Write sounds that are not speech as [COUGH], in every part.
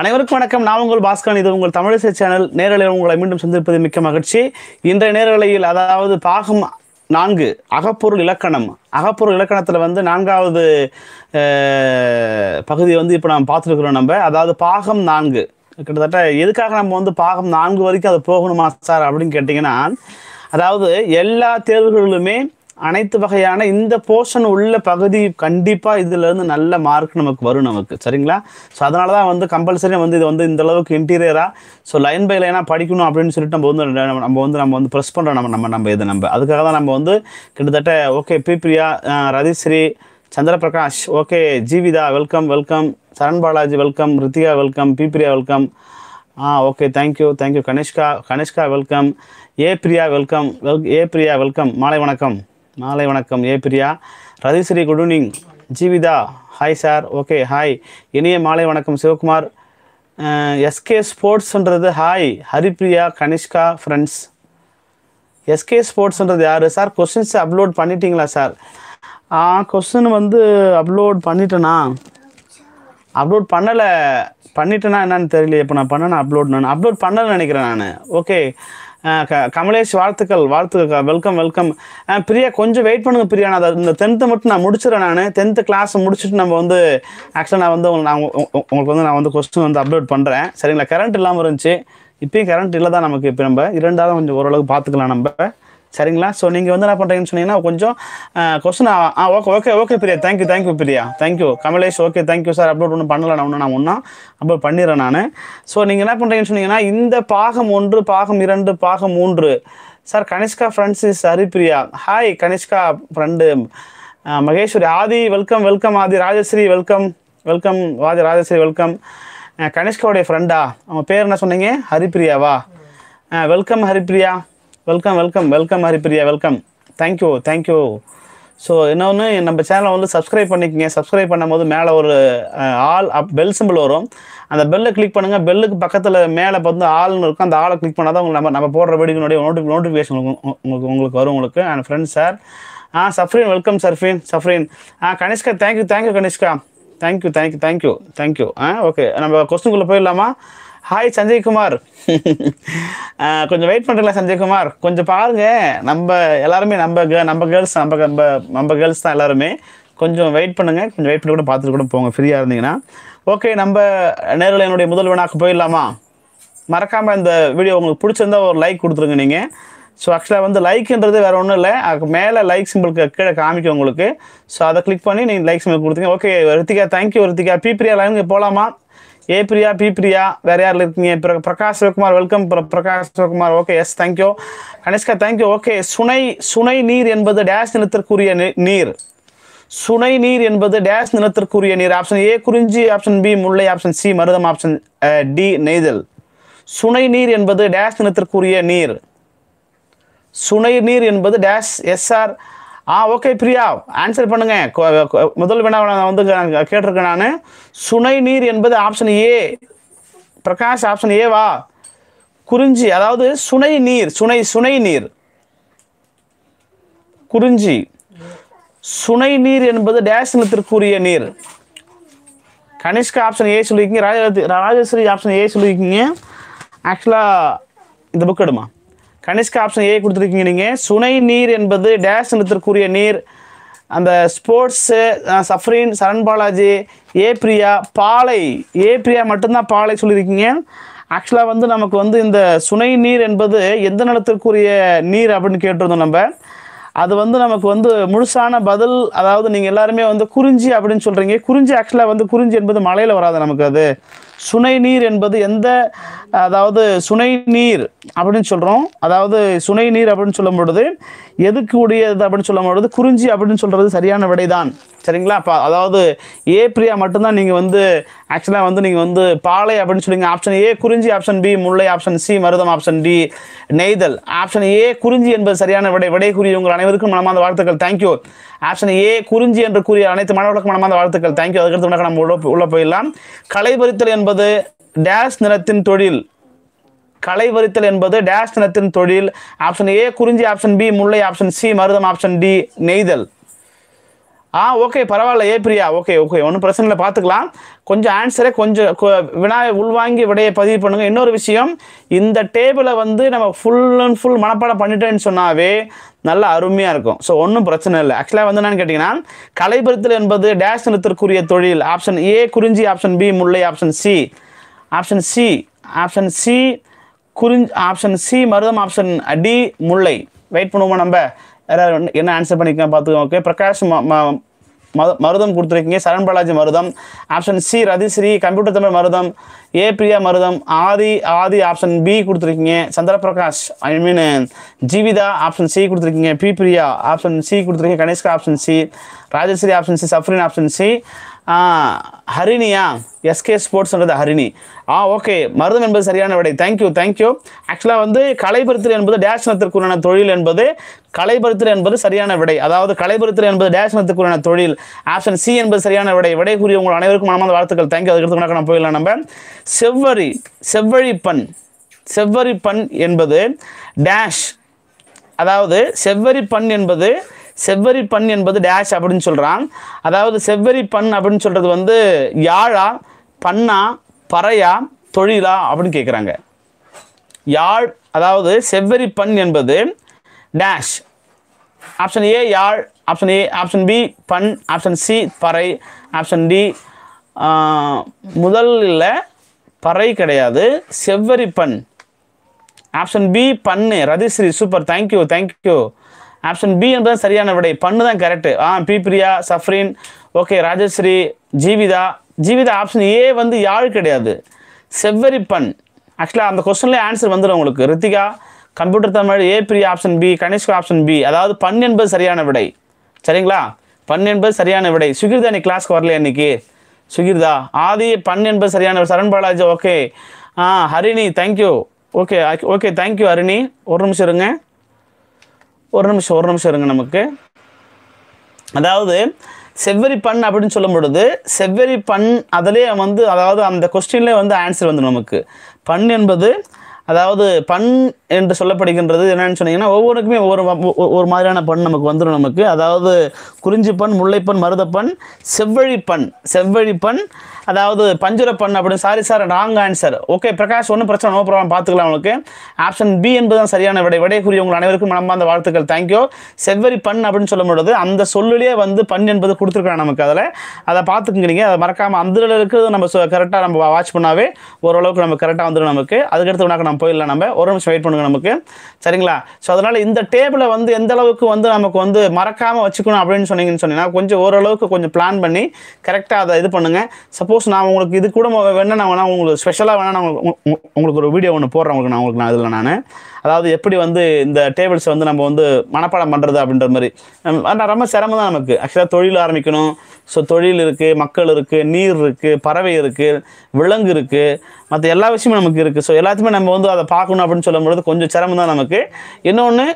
அனைவருக்கும் வணக்கம். நான் உங்கள் பாஸ்கரன். இது உங்கள் தமிழிசை சேனல். நேரலையில் உங்களை மீண்டும் சந்திப்பது மிக்க மகிழ்ச்சி. இன்றைய நேரலையில் அதாவது பாகம் நான்கு அகப்பொருள் இலக்கணம். அகப்பொருள் இலக்கணத்தில் வந்து நான்காவது பகுதியை வந்து இப்போ நம்ம பார்த்துருக்குறோம் நம்ம. அதாவது பாகம் நான்கு. கிட்டத்தட்ட எதுக்காக நம்ம வந்து பாகம் நான்கு வரைக்கும் அது போகணுமா சார் அப்படின்னு கேட்டிங்கன்னா அதாவது எல்லா தேர்வுகளிலுமே அனைத்து வகையான இந்த போர்ஷன் உள்ள பகுதி கண்டிப்பாக இதுலேருந்து நல்ல மார்க் நமக்கு வரும் நமக்கு. சரிங்களா? ஸோ அதனால தான் வந்து கம்பல்சரி வந்து இது வந்து இந்த அளவுக்கு இன்டீரியராக ஸோ லைன் பை லைனாக படிக்கணும் அப்படின்னு சொல்லிட்டு நம்ம வந்து நம்ம நம்ம வந்து நம்ம வந்து ப்ரெஸ் பண்ணுறோம் நம்ம நம்ம நம்ம இதை நம்ம. அதுக்காக தான் நம்ம வந்து கிட்டத்தட்ட okay B Priya Rathishree Chandraprakash okay Jeevitha welcome welcome Saran Balaji welcome Rithika welcome Priya welcome ah okay thank you thank you Kanishka Kanishka welcome A Priya welcome well A Priya welcome மாலை வணக்கம். மாலை வணக்கம். A Priya. Rathishree good evening Jeevitha hi sir okay hi இனிய மாலை வணக்கம் Sivakumar. SK ஸ்போர்ட்ஸ்ன்றது hi Haripriya Kanishka friends SK ஸ்போர்ட்ஸ்ன்றது யார்? Sir questions upload பண்ணிட்டீங்களா sir ஆ கொஸ்டின் வந்து அப்லோட் பண்ணிட்டேனா? அப்லோட் பண்ணலை. பண்ணிட்டேனா என்னன்னு தெரியல இப்போ நான் பண்ணேன் அப்லோட் நான். அப்லோட் பண்ணலைன்னு நினைக்கிறேன் நான். ஓகே கமலேஷ் வாழ்த்துக்கள் வாழ்த்துக்கள் வெல்கம் வெல்கம் பிரியா கொஞ்சம் வெயிட் பண்ணுங்க பிரியா. நான் அதை- இந்த டென்த்தை மட்டும் நான் முடிச்சிடறேன் நான். டென்த்து கிளாஸ் முடிச்சுட்டு நம்ம வந்து ஆக்சுவலாக நான் வந்து உங்களுக்கு நான் உங்களுக்கு வந்து நான் வந்து கொஸ்டின் வந்து அப்லோட் பண்ணுறேன் சரிங்களா? கரண்ட் இல்லாமல் இருந்துச்சு. இப்பயும் கரண்ட் இல்லை தான் நமக்கு இப்போ நம்ம. இரண்டாவது கொஞ்சம் ஓரளவுக்கு பார்த்துக்கலாம் நம்ம. சரிங்களா? ஸோ நீங்கள் வந்து என்ன பண்ணுறீங்கன்னு சொன்னீங்கன்னா கொஞ்சம் question ah okay okay okay Priya. Thank you thank you Priya. Thank you Kamalesh okay thank you sir upload ஒன்றும் பண்ணலை. நான் ஒன்று நான் ஒன்றா அப்லோட் பண்ணிடுறேன் நான். ஸோ நீங்கள் என்ன பண்ணுறீங்கன்னு சொன்னீங்கன்னா இந்த பாகம் ஒன்று பாகம் இரண்டு பாகம் மூன்று. Sir Kanishka friends is Haripriya hi Kanishka friend Maheswari Aadhi welcome welcome Aadhi Rajasri welcome welcome Aadhi Rajasri welcome கனிஷ்காவுடைய ஃப்ரெண்டா அவங்க பேர் என்ன சொன்னீங்க? ஹரிப்ரியாவா welcome Haripriya welcome welcome welcome Haripriya welcome thank you thank you so இன்னொன்று நம்ம சேனலை வந்து subscribe பண்ணிக்கங்க. சப்ஸ்கிரைப் பண்ணும்போது மேலே ஒரு ஆல் அப் பெல் சிம்பிள் வரும். அந்த பெல்லை கிளிக் பண்ணுங்கள் பெல்லுக்கு பக்கத்தில் மேலே வந்து ஆள்னு இருக்கும். அந்த ஆளை கிளிக் பண்ணால் தான் உங்களுக்கு நம்ம நம்ம போடுற வீடியோனுடைய நோட்டி நோட்டிஃபிகேஷன் உங்களுக்கு உங்களுக்கு வரும் உங்களுக்கு. அண்ட் ஃப்ரெண்ட்ஸ் சார் ஆ Safreen welcome Sarfeen Safreen. Ah Kanishka thank you thank you Kanishka. Thank you thank you thank you thank you ah okay நம்ம கொஸ்டின்குள்ளே போயிடலாமா? ஹாய் சஞ்சய்குமார் [LAUGHS] கொஞ்சம் வெயிட் பண்ணுறீங்களா சஞ்சய்குமார் கொஞ்சம் பாருங்க. நம்ம எல்லாருமே நம்ம girl- நம்ம கேர்ள்ஸ் நம்ம நம்ம நம்ம கேர்ள்ஸ் தான் எல்லாருமே. கொஞ்சம் வெயிட் பண்ணுங்க. கொஞ்சம் வெயிட் பண்ணி கூட பார்த்துட்டு கூட போங்க ஃப்ரீயாக இருந்தீங்கன்னா. ஓகே நம்ம நேரில் என்னுடைய முதல் வினாக்கு போயிடலாமா? மறக்காமல் இந்த வீடியோ உங்களுக்கு பிடிச்சிருந்தா ஒரு லைக் கொடுத்துருங்க நீங்கள் ஸோ ஆக்சுவலாக வந்து லைக்ன்றது வேறு ஒன்றும் இல்லை. அதுக்கு மேலே லைக் சிம்பிளுக்கு கீழே காமிக்கும் உங்களுக்கு. ஸோ அதை கிளிக் பண்ணி நீங்கள் லைக் சிம்பிள் கொடுத்தீங்க. Okay Ritika thank you Ritika. B Priya லைனுக்கு போகலாமா ஏ பிரியா பி பிரியா வேறு யாரில் இருக்கீங்க? பிர- Prakash Sivakumar welcome Prakash Sivakumar. Okay yes thank you Ganeshka thank you okay சுனை சுனை நீர் என்பது டேஷ் நிலத்திற்குரிய நீ- நீர். சுனை நீர் என்பது டேஷ் நிலத்திற்குரிய நீர். ஆப்ஷன் ஏ குறிஞ்சி. ஆப்ஷன் பி முல்லை. ஆப்ஷன் சி மருதம். ஆப்ஷன் டி நெய்தல். சுனை நீர் என்பது டேஷ் நிலத்திற்குரிய நீர். சுனை நீர் என்பது டேஷ் எஸ்ஆர் ஆ ஓகே பிரியா. ஆன்சர் பண்ணுங்க. முதல் வினா நான் வந்து நான் கேட்டிருக்கேன் நான். சுனை நீர் என்பது ஆப்ஷன் ஏ பிரகாஷ் ஆப்ஷன் ஏவா குறிஞ்சி அதாவது சுனை நீர் சுனை சுனை நீர். குறிஞ்சி. சுனை நீர் என்பது டேஷ் நிலத்திற்குரிய நீர். கனிஷ்கா ஆப்ஷன் ஏ சொல்லியிருக்கீங்க. ராஜ ராஜஸ்ரீ ஆப்ஷன் ஏ சொல்லியிருக்கீங்க. ஆக்சுவலாக இந்த புக் எடுமா? கனிஷ்கா ஆப்ஷன் ஏ கொடுத்துருக்கீங்க நீங்கள் சுனை நீர் என்பது டேஷ் நிலத்திற்குரிய நீர். அந்த sports Safrin Charan Balaji A Priya பாலை. ஏ பிரியா மட்டும்தான் பாலை சொல்லியிருக்கீங்க. ஆக்சுவலாக வந்து நமக்கு வந்து இந்த சுனை நீர் என்பது எந்த நிலத்திற்குரிய நீர் அப்படின்னு கேட்டிருந்தோம் நம்ம. அது வந்து நமக்கு வந்து முழுசான பதில் அதாவது நீங்கள் எல்லாருமே வந்து குறிஞ்சி அப்படின்னு சொல்கிறீங்க குறிஞ்சி ஆக்சுவலாக வந்து குறிஞ்சி என்பது மலையில் வராது நமக்கு அது. சுனை நீர் என்பது எந்த அதாவது சுனை நீர் அப்படின்னு சொல்கிறோம் அதாவது சுனை நீர் அப்படின்னு சொல்லும் பொழுது எதுக்கு உடையது அப்படின்னு சொல்லும் பொழுது குறிஞ்சி அப்படின்னு சொல்கிறது சரியான விடைதான். சரிங்களா? அப்போ அதாவது ஏ பிரியா மட்டும்தான் நீங்கள் வந்து ஆக்சுவலாக வந்து நீங்கள் வந்து பாலை அப்படின்னு சொல்லுங்க. ஆப்ஷன் ஏ குறிஞ்சி ஆப்ஷன் பி முல்லை ஆப்ஷன் சி மருதம் ஆப்ஷன் டி நெய்தல். ஆப்ஷன் ஏ குறிஞ்சி என்பது சரியான விடை விடை கூறிய உங்கள் அனைவருக்கும் மனமார்ந்த வாழ்த்துக்கள். தேங்க்யூ ஆப்ஷன் ஏ குறிஞ்சி என்று கூறிய அனைத்து மாணவர்களுக்கும் மனமார்ந்த வாழ்த்துக்கள். தேங்க்யூ அதுக்கடுத்து உனக்கு நம்ம உள்ள உள்ள போயிடலாம். கலைபறித்தல் என்பது டேஷ் நிறத்தின் தொழில். கலைவரித்தல் என்பது டேஷ் நிலத்தின் தொழில். ஆப்ஷன் ஏ குறிஞ்சி ஆப்ஷன் பி முல்லை ஆப்ஷன் சி மருதம் ஆப்ஷன் டி நெய்தல். ஆ ஓகே பரவாயில்ல ஏ பிரியா. ஓகே ஓகே ஒன்றும் பிரச்சனை இல்லை பார்த்துக்கலாம். கொஞ்சம் ஆன்சரை கொஞ்சம் கொ- உள்வாங்கி விடையை பதிவு பண்ணுங்கள் இன்னொரு விஷயம் இந்த டேபிளை வந்து நம்ம ஃபுல் அண்ட் ஃபுல் மனப்பாடம் பண்ணிட்டேன்னு சொன்னாவே நல்லா அருமையாக இருக்கும். ஸோ ஒன்றும் பிரச்சனை இல்லை. ஆக்சுவலாக வந்து என்னன்னு கேட்டிங்கன்னா கலைபுரத்தில் என்பது டேஷ் நிறுத்தற்குரிய தொழில். ஆப்ஷன் ஏ குறிஞ்சி. ஆப்ஷன் பி முல்லை. Option C option C option C குறிஞ்சி. ஆப்ஷன் சி மருதம். ஆப்ஷன் டி முல்லை. வெயிட் பண்ணுவோமா நம்ம? யாராவது என்ன ஆன்சர் பண்ணிக்கலாம் பார்த்துக்கோங்க ஓகே பிரகாஷ் ம- மருதம் கொடுத்துருக்கீங்க சரண் பாலாஜி மருதம். Option C Rathisri computer Tamil மருதம். ஏ பிரியா மருதம். ஆதி ஆதி ஆப்ஷன் பி கொடுத்துருக்கீங்க Chandraprakash I mean Jeevitha option C கொடுத்துருக்கீங்க பி பிரியா ஆப்ஷன் சி கொடுத்துருக்கீங்க Ganeshka option C Rajasri option C Safrin option C ஹரிணியா SK ஸ்போர்ட்ஸ்ன்றது ஹரிணி. ஆ ஓகே மருதம் என்பது சரியான விடை. தேங்க்யூ தேங்க்யூ ஆக்சுவலாக வந்து கலைபருத்தல் என்பது டேஷ் நத்திற்குள்ளான தொழில் என்பது கலைபருத்தல் என்பது சரியான விடை. அதாவது கலைபருத்தல் என்பது டேஷ் நத்திற்குள்ளான தொழில். ஆப்ஷன் சி என்பது சரியான விடை. விடை கூறிய உங்கள் அனைவருக்கும் மனமார்ந்த வாழ்த்துக்கள். தேங்க்யூ அதுக்கு அடுத்து நம்ம போயிடலாம். நம்ம செவ்வரி செவ்வழிப்பண் செவ்வரிப்பண் என்பது டேஷ் அதாவது செவ்வரி பண் என்பது செவ்வரி பண் என்பது டேஷ் அப்படின்னு சொல்கிறான் அதாவது செவ்வரி பண் அப்படின்னு சொல்கிறது வந்து யாழா பண்ணா பறையா தொழிலா அப்படின்னு கேட்குறாங்க யாழ் அதாவது செவ்வரி பண் என்பது டேஷ் ஆப்ஷன் ஏ யாழ். ஆப்ஷன் ஏ ஆப்ஷன் பி பண். ஆப்ஷன் சி பறை. ஆப்ஷன் டி முதலில் பறை கிடையாது செவ்வரி பண். ஆப்ஷன் பி பண்ணு. Rathisri super thank you thank you option B என்பது சரியான விடை. பண்ணு தான் correct ah B Priya Safrin okay Rajasri Jeevitha. Jeevitha option A வந்து யாழ் கிடையாது? செவ்வரி பண். ஆக்சுவலாக அந்த கொஸ்டின்லேயே ஆன்சர் வந்துடும் உங்களுக்கு. Ritika computer Tamil A Priya option B Kanishka option B அதாவது பண் என்பது சரியான விடை. சரிங்களா? பண் என்பது சரியான விடை. சுகிர்தா நீ கிளாஸ்க்கு வரலையா இன்னைக்கு? சுகிர்தா. ஆதி பண் என்பது சரியான Saran Balaji okay ah Harini thank you okay okay thank you Harini. ஒரு நிமிஷம் இருங்க. ஒரு நிமிஷம் ஒரு நிமிஷம் இருங்க நமக்கு. அதாவது செவ்வரி பண் அப்படின்னு சொல்லும் பொழுது செவ்வரி பண் அதிலே வந்து அதாவது அந்த கொஸ்டின்லேயே வந்து ஆன்சர் வந்து நமக்கு. பண் என்பது அதாவது பண் என்று சொல்லப்படுகின்றது என்னன்னு சொன்னீங்கன்னா ஒவ்வொருக்குமே ஒவ்வொரு ஒரு மாதிரியான பண் நமக்கு வந்துடும் நமக்கு. அதாவது குறிஞ்சி பண் முல்லைப்பண் மருதப்பண் செவ்வழி பண் செவ்வழி பண் அதாவது பஞ்சுர பண் அப்படின்னு sorry sir wrong answer okay Prakash ஒன்றும் பிரச்சனை நோ ப்ராப்ளம் பார்த்துக்கலாம் உங்களுக்கு. ஆப்ஷன் பி என்பதுதான் சரியான விடை. விடைக்குரிய உங்கள் அனைவருக்கும் மனமார்ந்த வாழ்த்துக்கள். தேங்க்யூ செவ்வரி பண் அப்படின்னு சொல்லும் பொழுது அந்த சொல்லிலே வந்து பண் என்பது கொடுத்துருக்காங்க நமக்கு அதில். அதை பார்த்துக்குங்க நீங்கள் அதை மறக்காமல் அந்த இருக்கிறது நம்ம கரெக்டாக நம்ம வாட்ச் பண்ணாவே ஓரளவுக்கு நம்ம கரெக்டாக வந்துடும் நமக்கு. அதுக்கடுத்து உனக்கு நம்ம போயிடலாம் நம்ம. ஒரு நிமிஷம் வெயிட் பண்ணுங்க நமக்கு. சரிங்களா? ஸோ அதனால் இந்த டேபிளை வந்து எந்த அளவுக்கு வந்து நமக்கு வந்து மறக்காமல் வச்சுக்கணும் அப்படின்னு சொன்னீங்கன்னு சொன்னீங்கன்னா கொஞ்சம் ஓரளவுக்கு கொஞ்சம் பிளான் பண்ணி கரெக்டாக அதை இது பண்ணுங்கள் சப்போஸ் நான் உங்களுக்கு இது கூட வேணா நான் வேணா உங்களுக்கு ஸ்பெஷலாக வேணா நான் உங்களுக்கு- உங்களுக்கு ஒரு வீடியோ ஒன்று போடுறேன் உங்களுக்கு நான் உங்களுக்கு நான் இதில் நான். அதாவது எப்படி வந்து இந்த டேபிள்ஸை வந்து நம்ம வந்து மனப்பாடம் பண்ணுறது அப்படின்ற மாதிரி. ரொம்ப சிரமம் தான் நமக்கு. ஆக்சுவலாக தொழில் ஆரம்பிக்கணும். ஸோ தொழில் இருக்குது மக்கள் இருக்குது நீர் இருக்குது பறவை இருக்குது விலங்கு இருக்குது மற்ற எல்லா விஷயமும் நமக்கு இருக்குது ஸோ எல்லாத்தையுமே நம்ம வந்து அதை பார்க்கணும் அப்படின்னு சொல்லும்பொழுது கொஞ்சம் சிரமம் தான் நமக்கு. இன்னொன்று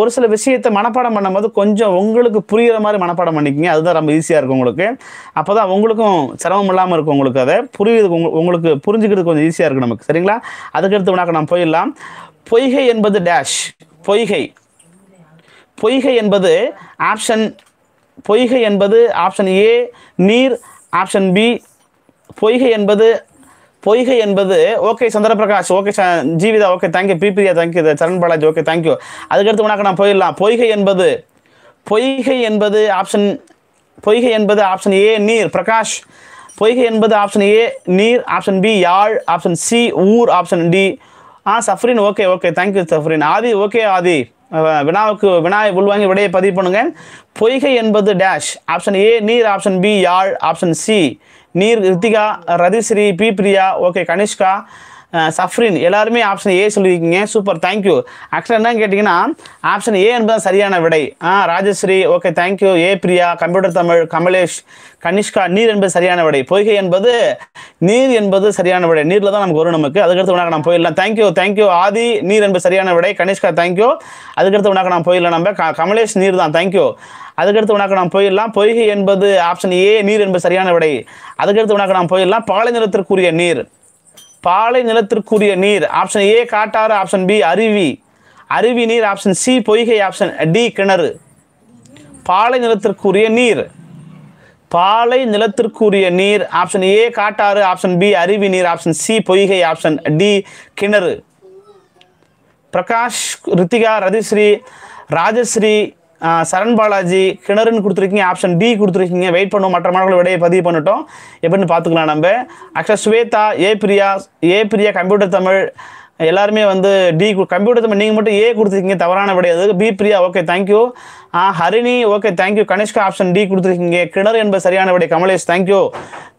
ஒரு சில விஷயத்தை மனப்பாடம் பண்ணும்போது கொஞ்சம் உங்களுக்கு புரிகிற மாதிரி மனப்பாடம் பண்ணிக்கிங்க. அதுதான் ரொம்ப ஈஸியாக இருக்கும் உங்களுக்கு. அப்போ தான் உங்களுக்கும் சிரமம் இல்லாமல் இருக்கும் உங்களுக்கு. அதை புரியுது உங்களுக்கு புரிஞ்சுக்கிறது கொஞ்சம் ஈஸியாக இருக்கும் நமக்கு. சரிங்களா? அதுக்கடுத்து உனக்கு நம்ம போயிடலாம். பொய்கை என்பது டேஷ் பொய்கை. பொய்கை என்பது ஆப்ஷன் பொய்கை என்பது ஆப்ஷன் ஏ நீர் ஆப்ஷன் பி பொய்கை என்பது பொய்கை என்பது okay Chandraprakash okay Jeevitha okay thank you பிபிரியா thank you Saran Balaji okay thank you அதுக்கடுத்து உனக்கு நான் போயிடலாம். பொய்கை என்பது பொய்கை என்பது ஆப்ஷன் பொய்கை என்பது ஆப்ஷன் ஏ நீர் பிரகாஷ். பொய்கை என்பது ஆப்ஷன் ஏ நீர் ஆப்ஷன் பி யாழ் ஆப்ஷன் சி ஊர் option D ah Safrin okay okay. Thank you Safrin. Aadhi okay Aadhi. வினாவுக்கு வினாய் உள்வாங்கி விடையை பதிவு பண்ணுங்க. பொய்கை என்பது டேஷ் ஆப்ஷன் ஏ நீர். ஆப்ஷன் பி யாழ். ஆப்ஷன் சி நீர். ரித்திகா ரதிஸ்ரீ பி பிரியா. ஓகே கனிஷ்கா. சஃப்ரின். எல்லாருமே ஆப்ஷன் ஏ சொல்லியிருக்கீங்க. சூப்பர். தேங்க்யூ ஆக்சுவலாக என்னன்னு கேட்டிங்கன்னா ஆப்ஷன் ஏ என்பது சரியான விடை. ஆ Rajasri okay thank you A Priya computer Tamil Kamalesh Kanishka நீர் என்பது சரியான விடை. பொய்கை என்பது நீர் என்பது சரியான விடை. நீரில் தான் நமக்கு வரும் நமக்கு. அதுக்கடுத்து உனக்கு நம்ம போயிடலாம். தேங்க்யூ தேங்க்யூ ஆதி நீர் என்பது சரியான விடை. கனிஷ்கா தேங்க்யூ அதுக்கடுத்து உனக்கு நான் போயிடலாம் நம்ம. க- கமலேஷ் நீர் தான். தேங்க்யூ அதுக்கடுத்து உனக்கு நாம் போயிடலாம். பொய்கை என்பது ஆப்ஷன் ஏ நீர் என்பது சரியான விடை. அதுக்கடுத்து உனக்கு நாம் போயிடலாம். பாலை நிலத்திற்குரிய நீர். பாலை நிலத்திற்குரிய நீர் ஆப்ஷன் ஏ காட்டாறு ஆப்ஷன் பி அருவி. அருவி நீர் ஆப்ஷன் சி பொய்கை ஆப்ஷன் டி கிணறு. பாலை நிலத்திற்குரிய நீர். பாலை நிலத்திற்குரிய நீர் ஆப்ஷன் ஏ காட்டாறு ஆப்ஷன் பி அருவி நீர் ஆப்ஷன் சி பொய்கை ஆப்ஷன் டி கிணறு. பிரகாஷ் ரித்திகா ரதிஸ்ரீ ராஜஸ்ரீ சரண் பாலாஜி கிணறுன்னு கொடுத்துருக்கீங்க ஆப்ஷன் டி கொடுத்துருக்கீங்க வெயிட் பண்ணுவோம் மற்ற மாணவர்கள் விடையை பதிவு பண்ணிட்டோம். எப்படின்னு பார்த்துக்கலாம் நம்ம. ஆக்சுவலாக Swetha A Priya A Priya computer Tamil எல்லாருமே வந்து டி கம்ப்யூட்டர் தமிழ் நீங்கள் மட்டும் ஏ கொடுத்துருக்கீங்க தவறான விடை அது. B Priya okay thank you Harini okay thank you Kanishka option D கொடுத்துருக்கீங்க. கிணறு என்பது சரியான விடை. கமலேஷ் தேங்க்யூ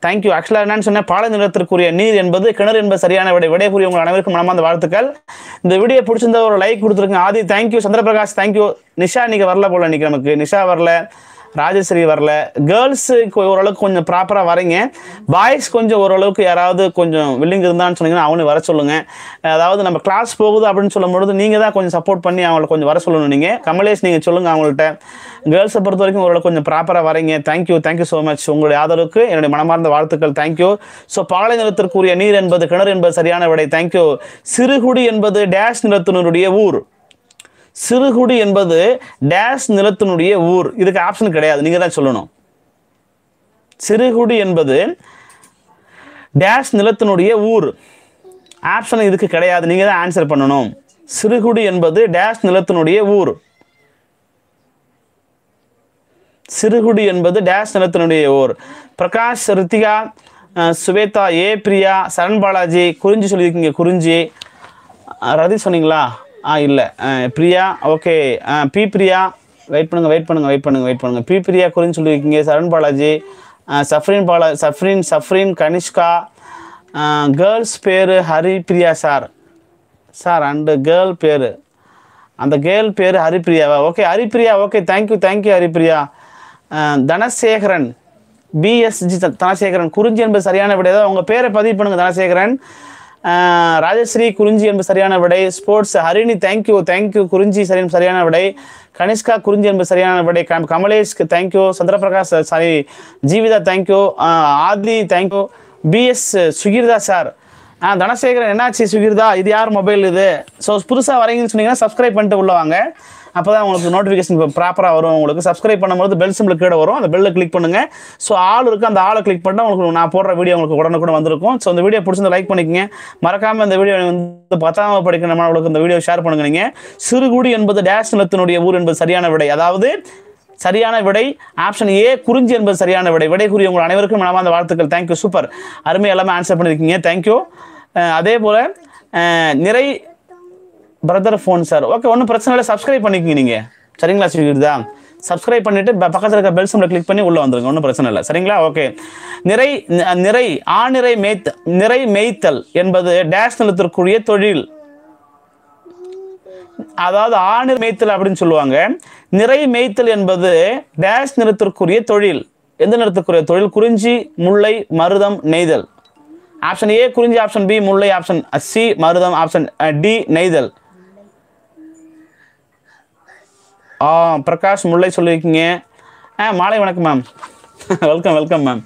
தேங்க்யூ ஆக்சுவலாக என்னன்னு சொன்னேன் பாலை நிலத்திற்குரிய நீர் என்பது கிணறு என்பது சரியான விடை. விடை கூறிய உங்கள் அனைவருக்கும் மனமார்ந்த வாழ்த்துக்கள். இந்த வீடியோ பிடிச்சிருந்தா ஒரு லைக் கொடுத்துருங்க. Aadhi thank you Chandraprakash thank you Nisha இன்னைக்கு வரல போல இன்னைக்கு நமக்கு. நிஷா வரல. ராஜஸ்ரீ வரல. கேர்ள்ஸுக்கு ஓரளவுக்கு கொஞ்சம் ப்ராப்பராக வரீங்க. பாய்ஸ் கொஞ்சம் ஓரளவுக்கு யாராவது கொஞ்சம் வில்லிங் இருந்தான்னு சொன்னீங்கன்னா அவனையும் வர சொல்லுங்க. அதாவது நம்ம கிளாஸ் போகுது அப்படின்னு சொல்லும் பொழுது நீங்கள் தான் கொஞ்சம் சப்போர்ட் பண்ணி அவங்கள கொஞ்சம் வர சொல்லணும் நீங்கள் கமலேஷ் நீங்கள் சொல்லுங்கள் அவங்கள்ட்ட. கேர்ள்ஸை பொறுத்த வரைக்கும் ஓரளவுக்கு கொஞ்சம் ப்ராப்பராக வரீங்க. தேங்க்யூ தேங்க்யூ ஸோ மச் உங்களுடைய ஆதரவுக்கு என்னுடைய மனமார்ந்த வாழ்த்துக்கள். தேங்க்யூ ஸோ பாலை நிலத்திற்குரிய நீர் என்பது கிணறு என்பது சரியான விடை. தேங்க்யூ சிறுகுடி என்பது டேஷ் நிலத்தினருடைய ஊர். சிறுகுடி என்பது டேஷ் நிலத்தினுடைய ஊர். இதுக்கு ஆப்ஷன் கிடையாது. நீங்கள் தான் சொல்லணும். சிறுகுடி என்பது டேஷ் நிலத்தினுடைய ஊர். ஆப்ஷன் இதுக்கு கிடையாது. நீங்கள் தான் ஆன்சர் பண்ணணும். சிறுகுடி என்பது டேஷ் நிலத்தினுடைய ஊர். சிறுகுடி என்பது டேஷ் நிலத்தினுடைய ஊர். பிரகாஷ் ரித்திகா சுவேதா ஏ பிரியா சரண் பாலாஜி குறிஞ்சி சொல்லியிருக்கீங்க குறிஞ்சி. ரதி சொன்னீங்களா? ஆ இல்லை. Priya okay B Priya. Wait பண்ணுங்கள் வெயிட் பண்ணுங்கள் வெயிட் பண்ணுங்கள் வெயிட் பண்ணுங்கள் பி பிரியா குறிஞ்சி சொல்லியிருக்கீங்க சரண் பாலாஜி. சஃப்ரின் பாலா சஃப்ரின் சஃப்ரின் கனிஷ்கா. கேர்ள்ஸ் பேர் Hari Priya sir. Sir and girl பேர். அந்த கேர்ள் பேர் ஹரிப்பிரியாவா okay Haripriya okay thank you thank you Haripriya Dhanasekaran. PSG Dhanasekaran. குறிஞ்சி என்பது சரியான விடை உங்கள் பேரை பதிவு பண்ணுங்கள் தனசேகரன். ராஜஸ்ரீ குறிஞ்சி என்பது சரியான விடை. ஸ்போர்ட்ஸ் ஹரிணி தேங்க்யூ தேங்க்யூ குறிஞ்சி சரி சரியான விடை. கனிஷ்கா குறிஞ்சி என்பது சரியான விடை. கம் கமலேஷ்க்கு thank you Chandraprakash sorry Jeevitha thank you Aadhi thank you PS Sugirtha sir ஆ தனசேகரன் என்னாச்சு சுகிர்தா? இது யார் மொபைல் இது? ஸோ புதுசாக வரீங்கன்னு சொன்னீங்கன்னா சப்ஸ்கிரைப் பண்ணிட்டு உள்ள வாங்க. அப்போ தான் உங்களுக்கு நோட்டிஃபிகேஷன் ப்ராப்பராக வரும். உங்களுக்கு சப்ஸ்கிரைப் பண்ணும்போது பெல் சிம்பிள் கீழே வரும். அந்த பெல்லை கிளிக் பண்ணுங்கள் ஸோ ஆள் இருக்குது அந்த ஆளை கிளிக் பண்ணால் உங்களுக்கு நான் போடுற வீடியோ உங்களுக்கு உடனுக்குடன் வந்திருக்கும். ஸோ இந்த வீடியோ பிடிச்சிருந்து லைக் பண்ணிக்கங்க. மறக்காமல் இந்த வீடியோ வந்து பத்தாம வகுப்பு படிக்கிற மாணவர்களுக்கு இந்த வீடியோ ஷேர் பண்ணுங்க நீங்கள் சிறுகுடி என்பது டேஷ் நிலத்தினுடைய ஊர் என்பது சரியான விடை. அதாவது சரியான விடை. ஆப்ஷன் ஏ குறிஞ்சி என்பது சரியான விடை. விடை கூறிய உங்கள் அனைவருக்கும் மனமார்ந்த வாழ்த்துக்கள். தேங்க்யூ சூப்பர் அருமை எல்லாமே ஆன்சர் பண்ணியிருக்கீங்க தேங்க்யூ அதே போல் நிறை பிரதர் ஃபோன் சார் ஓகே ஒன்றும் பிரச்சனை இல்லை. சப்ஸ்கிரைப் பண்ணிக்கங்க நீங்கள் சரிங்களா ஸ்ரீகிருதா? சப்ஸ்கிரைப் பண்ணிட்டு பக்கத்தில் இருக்க பெல் சிம்பிளை கிளிக் பண்ணி உள்ளே வந்துருங்க. ஒன்றும் பிரச்சனை இல்லை. சரிங்களா? ஓகே நிறை நிறை ஆநிறை மேய்த்த நிறை மேய்த்தல் என்பது டேஷ் நிலத்திற்குரிய தொழில். அதாவது ஆணிர் மேய்த்தல் அப்படின்னு சொல்லுவாங்க. நிறை மேய்த்தல் என்பது டேஷ் நிறத்திற்குரிய தொழில். எந்த நிறத்துக்குரிய தொழில்? குறிஞ்சி முல்லை மருதம் நெய்தல். ஆப்ஷன் ஏ குறிஞ்சி. ஆப்ஷன் பி முல்லை. ஆப்ஷன் சி மருதம். ஆப்ஷன் டி நெய்தல். ஆ பிரகாஷ் முல்லை சொல்லியிருக்கீங்க. ஆ மாலை வணக்கம் ma'am welcome welcome ma'am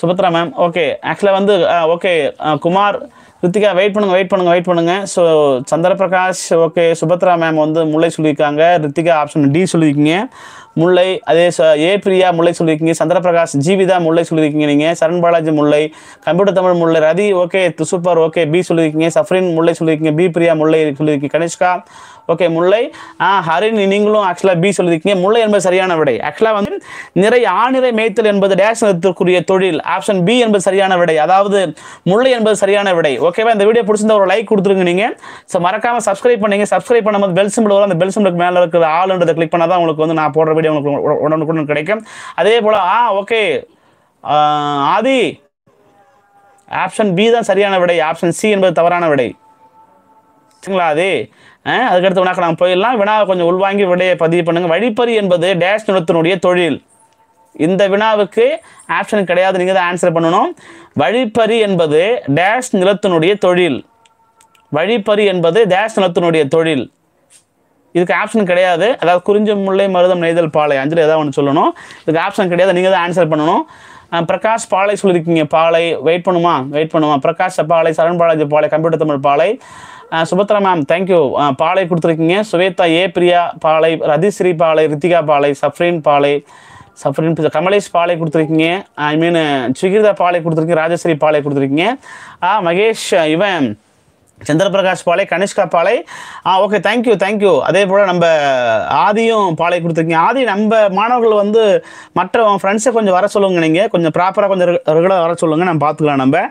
Subhadra ma'am okay ஆக்சுவலாக வந்து ஓகே குமார் ரித்திகா வெயிட் பண்ணுங்க வெயிட் பண்ணுங்க வெயிட் பண்ணுங்க. So Chandraprakash okay Subhadra ma'am வந்து முல்லை சொல்லியிருக்காங்க. ரித்திகா ஆப்ஷன் டி சொல்லியிருக்கீங்க. முல்லை அதே ஏ பிரியா முல்லை சொல்லியிருக்கீங்க. சந்திரபிரகாஷ் ஜீவிதா முல்லை சொல்லியிருக்கீங்க நீங்கள் சரண் பாலாஜி முல்லை கம்ப்யூட்டர் தமிழ் முல்லை Rathi okay super okay B சொல்லியிருக்கீங்க. சஃப்ரின் முல்லை சொல்லியிருக்கீங்க. பி பிரியா முல்லை சொல்லியிருக்கீங்க. கனிஷ்கா ஓகே முல்லை. ஆ ஹரின் நீங்களும் ஆக்சுவலாக பி சொல்லியிருக்கீங்க. முல்லை என்பது சரியான விடை. ஆக்சுவலாக வந்து நிறை ஆணிறை மேய்த்தல் என்பது டேஷ் நிறுத்தக்கூடிய தொழில். ஆப்ஷன் பி என்பது சரியான விடை. அதாவது முல்லை என்பது சரியான விடை. ஓகேவா இந்த வீடியோ பிடிச்சிருந்த ஒரு லைக் கொடுத்துருங்க நீங்கள் ஸோ மறக்காமல் சப்ஸ்கிரைப் பண்ணுங்க. சப்ஸ்கிரைப் பண்ணும்போது பெல் சிம்பிள் வரும். அந்த பெல் சிம்பிளுக்கு மேலே இருக்கிற ஆளுன்றதை கிளிக் பண்ணால் தான் உங்களுக்கு வந்து நான் போடுற வீடியோ உங்களுக்கு உடனுக்குடன் கிடைக்கும். அதே போல் ஆ ஓகே ஆதி. ஆப்ஷன் பி தான் சரியான விடை. ஆப்ஷன் சி என்பது தவறான விடை. சரிங்களா அது அதுக்கடுத்து வினாக்க நாம் போயிடலாம். வினாவை கொஞ்சம் உள்வாங்கி விடையை பதிவு பண்ணுங்கள் வழிப்பறி என்பது டேஷ் நிலத்தினுடைய தொழில். இந்த வினாவுக்கு ஆப்ஷன் கிடையாது. நீங்கள் தான் ஆன்சர் பண்ணணும். வழிப்பறி என்பது டேஷ் நிலத்தினுடைய தொழில். வழிப்பறி என்பது டேஷ் நிலத்தினுடைய தொழில். இதுக்கு ஆப்ஷன் கிடையாது. அதாவது குறிஞ்சி முல்லை மருதம் நெய்தல் பாலை. அஞ்சில் ஏதாவது ஒன்று சொல்லணும். இதுக்கு ஆப்ஷன் கிடையாது. நீங்கள் தான் ஆன்சர் பண்ணணும். பிரகாஷ் பாலை சொல்லியிருக்கீங்க பாலை. வெயிட் பண்ணுமா? வெயிட் பண்ணுமா? பிரகாஷ் பாலை சரண் பாலாஜி பாலை கம்ப்யூட்டர் தமிழ் பாலை. சுபத்ரா மேம் தேங்க்யூ பாலை கொடுத்துருக்கீங்க. சுவேதா ஏ பிரியா பாலை ரதிஸ்ரீ பாலை ரித்திகா பாலை சஃப்ரீன் பாலை சஃப்ரீன் கமலேஷ் பாலை கொடுத்துருக்கீங்க. ஐ மீன் சுகிர்தா பாலை கொடுத்துருக்கீங்க ராஜஸ்ரீ பாலை கொடுத்துருக்கீங்க. ஆ மகேஷ் இவன் சந்திரபிரகாஷ் பாலை கனிஷ்கா பாலை. ஆ ஓகே தேங்க்யூ தேங்க்யூ அதே போல் நம்ம ஆதியும் பாலை கொடுத்துருக்கீங்க. ஆதி நம்ம மாணவர்கள் வந்து மற்ற ஃப்ரெண்ட்ஸை கொஞ்சம் வர சொல்லுங்க நீங்கள் கொஞ்சம் ப்ராப்பராக கொஞ்சம் ரெகுலராக வர சொல்லுங்கள் நம்ம பார்த்துக்கலாம் நம்ம.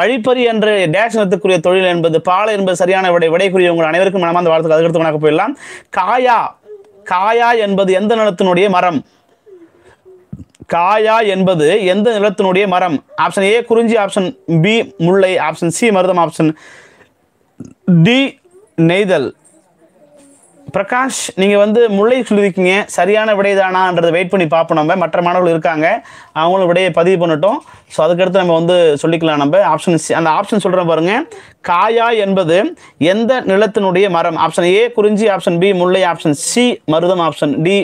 வழிப்பறி என்று டேஷ் நிறுத்தக்கூடிய தொழில் என்பது பாலை என்பது சரியான விடை விடைக்குரிய உங்கள் அனைவருக்கும் மனமார்ந்த வாழ்த்துக்கள். அதுக்கடுத்து கணக்கு போயிடலாம். காயா காயா என்பது எந்த நிலத்தினுடைய மரம்? காயா என்பது எந்த நிலத்தினுடைய மரம்? ஆப்ஷன் ஏ குறிஞ்சி ஆப்ஷன் பி முல்லை ஆப்ஷன் சி மருதம் ஆப்ஷன் டி நெய்தல். பிரகாஷ் நீங்கள் வந்து முல்லை சொல்லியிருக்கீங்க. சரியான விடை தானான்றதை வெயிட் பண்ணி பார்ப்போம் நம்ம. மற்ற மாணவர்கள் இருக்காங்க. அவங்களும் விடையை பதிவு பண்ணட்டும். ஸோ அதுக்கடுத்து நம்ம வந்து சொல்லிக்கலாம் நம்ம. ஆப்ஷன் சி அந்த ஆப்ஷன் சொல்கிறேன் பாருங்கள் காயா என்பது எந்த நிலத்தினுடைய மரம்? ஆப்ஷன் ஏ குறிஞ்சி ஆப்ஷன் பி முல்லை ஆப்ஷன் சி மருதம் ஆப்ஷன் டி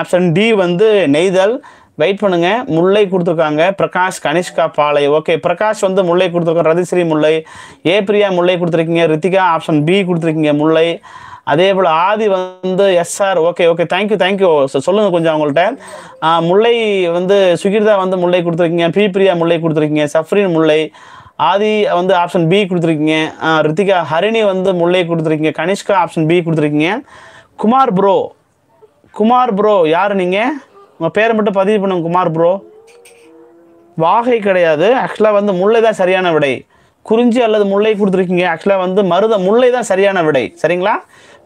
ஆப்ஷன் டி வந்து நெய்தல். வெயிட் பண்ணுங்க. முல்லை கொடுத்துருக்காங்க. பிரகாஷ் கனிஷ்கா பாலை. ஓகே பிரகாஷ் வந்து முல்லை கொடுத்துருக்கோம் ரதிஸ்ரீ முல்லை. ஏ பிரியா முல்லை கொடுத்துருக்கீங்க. ரித்திகா ஆப்ஷன் பி கொடுத்துருக்கீங்க முல்லை. அதே போல் ஆதி வந்து SR okay okay thank you thank you சொல்லுங்கள் கொஞ்சம் அவங்கள்ட்ட. முல்லை வந்து சுகிர்தா வந்து முல்லை கொடுத்துருக்கீங்க. பி பிரியா முல்லை கொடுத்துருக்கீங்க. சஃப்ரின் முல்லை. ஆதி வந்து ஆப்ஷன் பி கொடுத்துருக்கீங்க. ரித்திகா ஹரிணி வந்து முல்லை கொடுத்துருக்கீங்க. கனிஷ்கா ஆப்ஷன் பி கொடுத்துருக்கீங்க. குமார் ப்ரோ குமார் ப்ரோ யார் நீங்கள் உங்கள் பேரை மட்டும் பதிவு பண்ணுங்க குமார் ப்ரோ வாகை கிடையாது. ஆக்சுவலாக வந்து முல்லை தான் சரியான விடை. குறிஞ்சி அல்லது முல்லை கொடுத்துருக்கீங்க. ஆக்சுவலாக வந்து மருத முல்லை தான் சரியான விடை. சரிங்களா?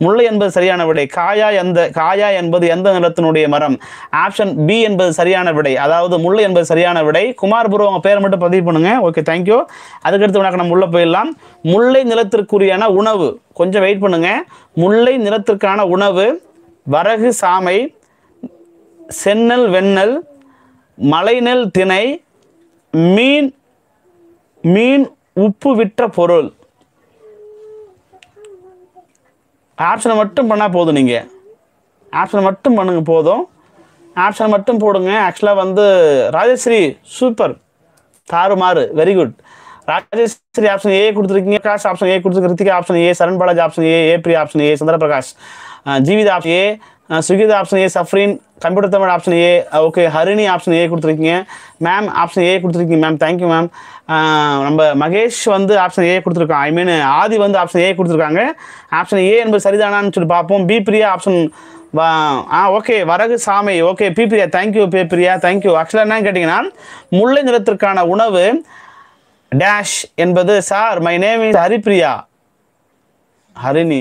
முல்லை என்பது சரியான விடை. காயா எந்த காயா என்பது எந்த நிலத்தினுடைய மரம்? ஆப்ஷன் பி என்பது சரியான விடை. அதாவது முல்லை என்பது சரியான விடை. குமார் ப்ரோ உங்கள் பேரை மட்டும் பதிவு பண்ணுங்க. ஓகே தேங்க்யூ அதுக்கடுத்து உனக்கு நம்ம உள்ளே போயிடலாம். முல்லை நிலத்திற்குரியான உணவு. கொஞ்சம் வெயிட் பண்ணுங்க. முல்லை நிலத்திற்கான உணவு வரகு சாமை செந்நெல் வெண்ணெல் மலைநெல் திணை மீன் மீன் உப்பு விற்ற பொருள். ஆப்ஷனை மட்டும் பண்ணால் போதும் நீங்கள் ஆப்ஷனை மட்டும் பண்ணுங்க போதும். ஆப்ஷன் மட்டும் போடுங்க. ஆக்சுவலாக வந்து ராஜஸ்ரீ சூப்பர் தாறுமாறு very good Rajasri option A கொடுத்துருக்கீங்க பிரகாஷ் ஆப்ஷன் ஏ கொடுத்துருக்கு Ritika option A Saran Balaji option A A Priya option A Chandraprakash. Ah Jeevitha option A Sugitha option A Safrin computer Tamil option A okay Harini option A கொடுத்துருக்கீங்க. Ma'am option A கொடுத்துருக்கீங்க ma'am thank you ma'am நம்ம மகேஷ் வந்து option A கொடுத்துருக்கான். ஐ மீன் ஆதி வந்து option A கொடுத்துருக்காங்க. Option A என்பது சரிதானான்னு சொல்லி பார்ப்போம். பி பிரியா ஆப்ஷன் வா ஆ ஓகே வரகு சாமை. Okay B Priya thank you B Priya thank you ஆக்சுவலாக என்னன்னு கேட்டிங்கன்னா முல்லை நிறத்திற்கான உணவு டேஷ் என்பது sir my name is Haripriya. Harini.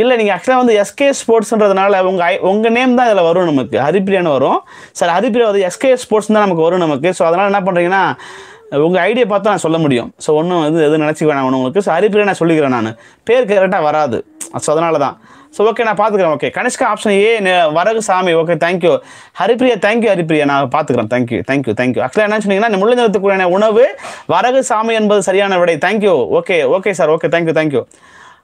இல்லை நீங்கள் ஆக்சுவலாக வந்து எஸ்கே ஸ்போர்ட்ஸ்ன்றதுனால உங்கள் ஐ உங்கள் நேம் தான் இதில் வரும் நமக்கு. ஹரிப்ரியான்னு வரும். சார் ஹரிப்ரியா வந்து எஸ்கே ஸ்போர்ட்ஸ் தான் நமக்கு வரும் நமக்கு. ஸோ அதனால் என்ன பண்ணுறீங்கன்னா உங்கள் ஐடியா பார்த்து நான் சொல்ல முடியும். ஸோ ஒன்றும் இது எதுவும் நினச்சிக்க வேணாம் ஒன்று உங்களுக்கு. ஸோ ஹரிப்ரியா நான் சொல்லிக்கிறேன் நான். பேர் கரெக்டாக வராது. ஸோ அதனால தான். ஸோ ஓகே நான் பார்த்துக்கிறேன். ஓகே கனிஷ்கா ஆப்ஷன் ஏ வரகு சாமி. Okay thank you Haripriya thank you Haripriya. நான் பார்த்துக்கிறேன். தேங்க்யூ தேங்க்யூ தேங்க்யூ ஆக்சுவலாக என்ன சொன்னீங்கன்னா இந்த முள்ளு நிறுத்தக்கூடிய உணவு வரகு சாமி என்பது சரியான விடை. Thank you okay okay sir okay thank you thank you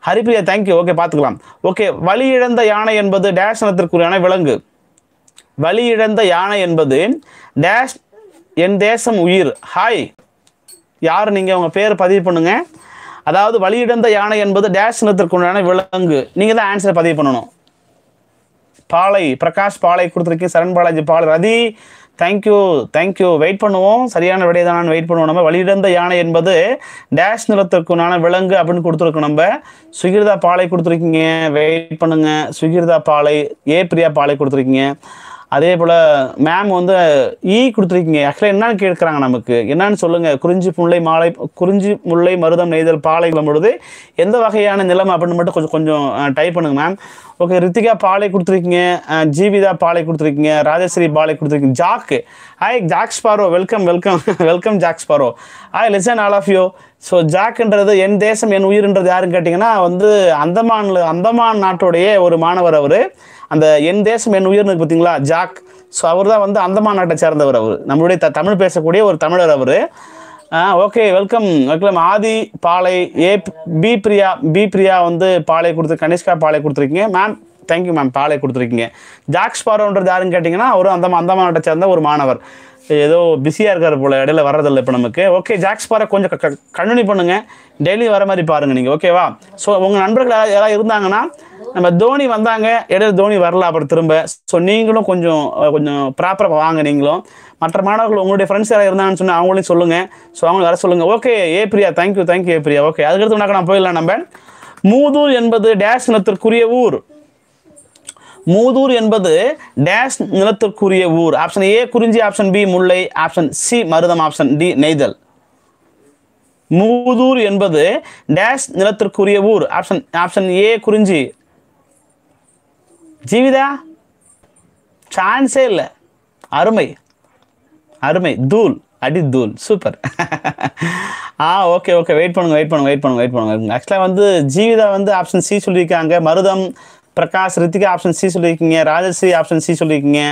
Haripriya thank you okay பார்த்துக்கலாம். ஓகே வழி இழந்த யானை என்பது டேஷ் இனத்திற்குரியான விலங்கு. வழி இழந்த யானை என்பது டேஷ் என் தேசம் உயிர். ஹாய் யார் நீங்கள் உங்கள் பேர் பதிவு பண்ணுங்க. அதாவது வழி இழந்த யானை என்பது டேஷ் இனத்திற்குண்டான விலங்கு. நீங்கள் தான் ஆன்சரை பதிவு பண்ணணும். பாலை பிரகாஷ் பாலை கொடுத்துருக்கீங்க சரண் பாலாஜி பாலை. ரதி தேங்க்யூ தேங்க்யூ வெயிட் பண்ணுவோம். சரியான விடை தான் வெயிட் பண்ணுவோம். நம்ம வழியிழந்த யானை என்பது டேஷ் நிலத்திற்குண்டான விலங்கு அப்படின்னு கொடுத்துருக்கோம் நம்ம. சுகிர்தா பாலை கொடுத்துருக்கீங்க. வெயிட் பண்ணுங்க. சுகிர்தா பாலை. ஏ பிரியா பாலை கொடுத்துருக்கீங்க. அதே போல் மேம் வந்து e ஈ கொடுத்துருக்கீங்க. ஆக்சுவலாக என்னன்னு கேட்குறாங்க நமக்கு. என்னன்னு சொல்லுங்கள் குறிஞ்சி முல்லை மாலை குறிஞ்சி முல்லை மருதம் நெய்தல் பாலைகளும் பொழுது எந்த வகையான நிலம் அப்படின்னு மட்டும் கொஞ்சம் கொஞ்சம் டைப் பண்ணுங்கள் மேம் ஓகே ரித்திகா பாலை கொடுத்துருக்கீங்க. ஜீவிதா பாலை கொடுத்துருக்கீங்க. ராஜஸ்ரீ பாலை கொடுத்துருக்கீங்க. Jack hi Jack Sparrow welcome welcome welcome Jack Sparrow hi listen all of you so ஜாக்குன்றது என் தேசம் என் உயிர்ன்றது யாருன்னு கேட்டிங்கன்னா வந்து அந்தமானில் அந்தமான் நாட்டுடைய ஒரு மாணவர் அவர். அந்த என் தேசம் என் உயிர்னு பார்த்தீங்களா ஜாக். ஸோ அவர் தான் வந்து அந்தமான் நாட்டை சேர்ந்தவர் அவர். நம்மளுடைய த தமிழ் பேசக்கூடிய ஒரு தமிழர் அவர். ஓகே வெல்கம் வெல்கம் ஆதி பாலை A B Priya B Priya வந்து பாலை கொடுத்து கனிஷ்கா பாலை கொடுத்துருக்கீங்க. மேம் தேங்க்யூ மேம் பாலை கொடுத்துருக்கீங்க. ஜாக்ஸ் பாரோன்றது யாருன்னு கேட்டிங்கன்னா அவரும் அந்த அந்தமான் நாட்டை சேர்ந்த ஒரு மாணவர். ஏதோ பிஸியாக இருக்கார் போல இடையில வர்றதில்ல இப்போ நமக்கு. ஓகே ஜாக்ஸ் பாரை கொஞ்சம் கண்டினியூ பண்ணுங்கள் டெய்லி வர மாதிரி பாருங்கள் நீங்கள் ஓகேவா ஸோ உங்கள் நண்பர்கள் யாராவது இருந்தாங்கன்னா நம்ம தோனி வந்தாங்க இடையில தோனி வரல அப்புறம் திரும்ப. ஸோ நீங்களும் கொஞ்சம் கொஞ்சம் ப்ராப்பராக வாங்க நீங்களும். மற்ற மாணவர்கள் உங்களுடைய ஃப்ரெண்ட்ஸ் யாராவது இருந்தாங்கன்னு சொன்னால் அவங்களையும் சொல்லுங்கள் ஸோ அவங்களும் வர சொல்லுங்கள் okay A Priya thank you thank you A Priya. Okay அதுக்கடுத்து உனக்கு நான் போயிடலாம் நம்ம. மூதூர் என்பது டேஷ் நிலத்திற்குரிய ஊர். மூதூர் என்பது டேஷ் நிலத்திற்குரிய ஊர். ஆப்ஷன் ஏ குறிஞ்சி. ஆப்ஷன் பி முல்லை. ஆப்ஷன் சி மருதம். ஆப்ஷன் டி நெய்தல். மூதூர் என்பது டேஷ் நிலத்திற்குரிய ஊர். ஆப்ஷன் ஆப்ஷன் ஏ குறிஞ்சி. ஜீவிதா? சான்ஸே இல்லை. அருமை. அருமை. தூள். அடி தூள். சூப்பர் [LAUGHS] ஆ ஓகே ஓகே வெயிட் பண்ணுங்க வெயிட் பண்ணுங்க வெயிட் பண்ணுங்க வெயிட் பண்ணுங்க. ஆக்சுவலாக வந்து ஜீவிதா வந்து ஆப்ஷன் சி சொல்லியிருக்காங்க. மருதம் பிரகாஷ் ரித்திகா ஆப்ஷன் சி சொல்லியிருக்கீங்க. ராஜஸ்ரீ ஆப்ஷன் சி சொல்லியிருக்கீங்க.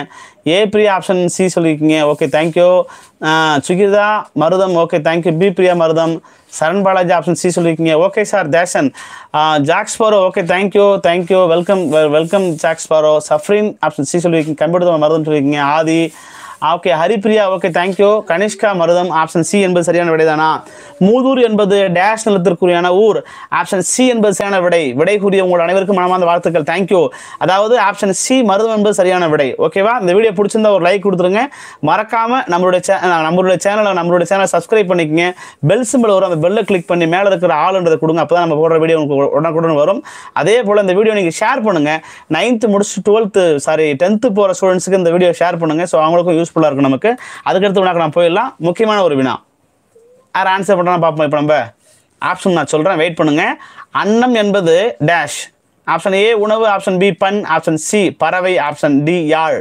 ஏ பிரியா ஆப்ஷன் சி சொல்லியிருக்கீங்க ஓகே தேங்க்யூ சுகிதா மருதம். Okay thank you B Priya மருதம். சரண் பாலாஜி ஆப்ஷன் சி சொல்லியிருக்கீங்க okay sir Desan Jack Sparrow okay thank you thank you welcome welcome Jack Sparrow Safrin option C சொல்லியிருக்கீங்க computer மருதம் சொல்லியிருக்கீங்க Aadhi okay Haripriya okay thank you Kanishka மருதம் option C என்பது சரியான விடைதானா? மூதூர் என்பது dash நிலத்திற்குரியான ஊர். ஆப்ஷன் சி என்பது சரியான விடை. விடை கூறிய உங்கள் அனைவருக்கும் மனமார்ந்த வாழ்த்துக்கள். தேங்க்யூ அதாவது ஆப்ஷன் சி மருதம் என்பது சரியான விடை. ஓகேவா இந்த வீடியோ பிடிச்சிருந்தா ஒரு லைக் கொடுத்துருங்க. மறக்காம நம்மளுடைய channel- நம்மளுடைய சேனலை நம்மளுடைய சேனலை சப்ஸ்கிரைப் பண்ணிக்கங்க. பெல் சிம்பிள் வரும். அந்த பெல்லை கிளிக் பண்ணி மேலே இருக்கிற ஆளுன்றதை கொடுங்க. அப்போ நம்ம போடுற வீடியோ உங்களுக்கு உடனுக்குடன் வரும். அதே போல் இந்த வீடியோ நீங்கள் ஷேர் பண்ணுங்க. நைன்த்து முடிச்சு டுவெல்த்து சாரி டென்த்து போகிற ஸ்டூடெண்ட்ஸுக்கு இந்த வீடியோ ஷேர் பண்ணுங்கள் ஸோ அவங்களுக்கும் யூஸ்ஃபுல்லாக இருக்கும் நமக்கு. அதுக்கடுத்து உனக்கு நான் போயிடலாம். முக்கியமான ஒரு வினா. யார் ஆன்சர் பண்ணுறா பார்ப்போம் இப்போ நம்ம? ஆப்ஷன் நான் சொல்கிறேன் வெயிட் பண்ணுங்க. அன்னம் என்பது டேஷ் ஆப்ஷன் ஏ உணவு. ஆப்ஷன் பி பண் ஆப்ஷன் சி பறவை. ஆப்ஷன் டி யாழ்.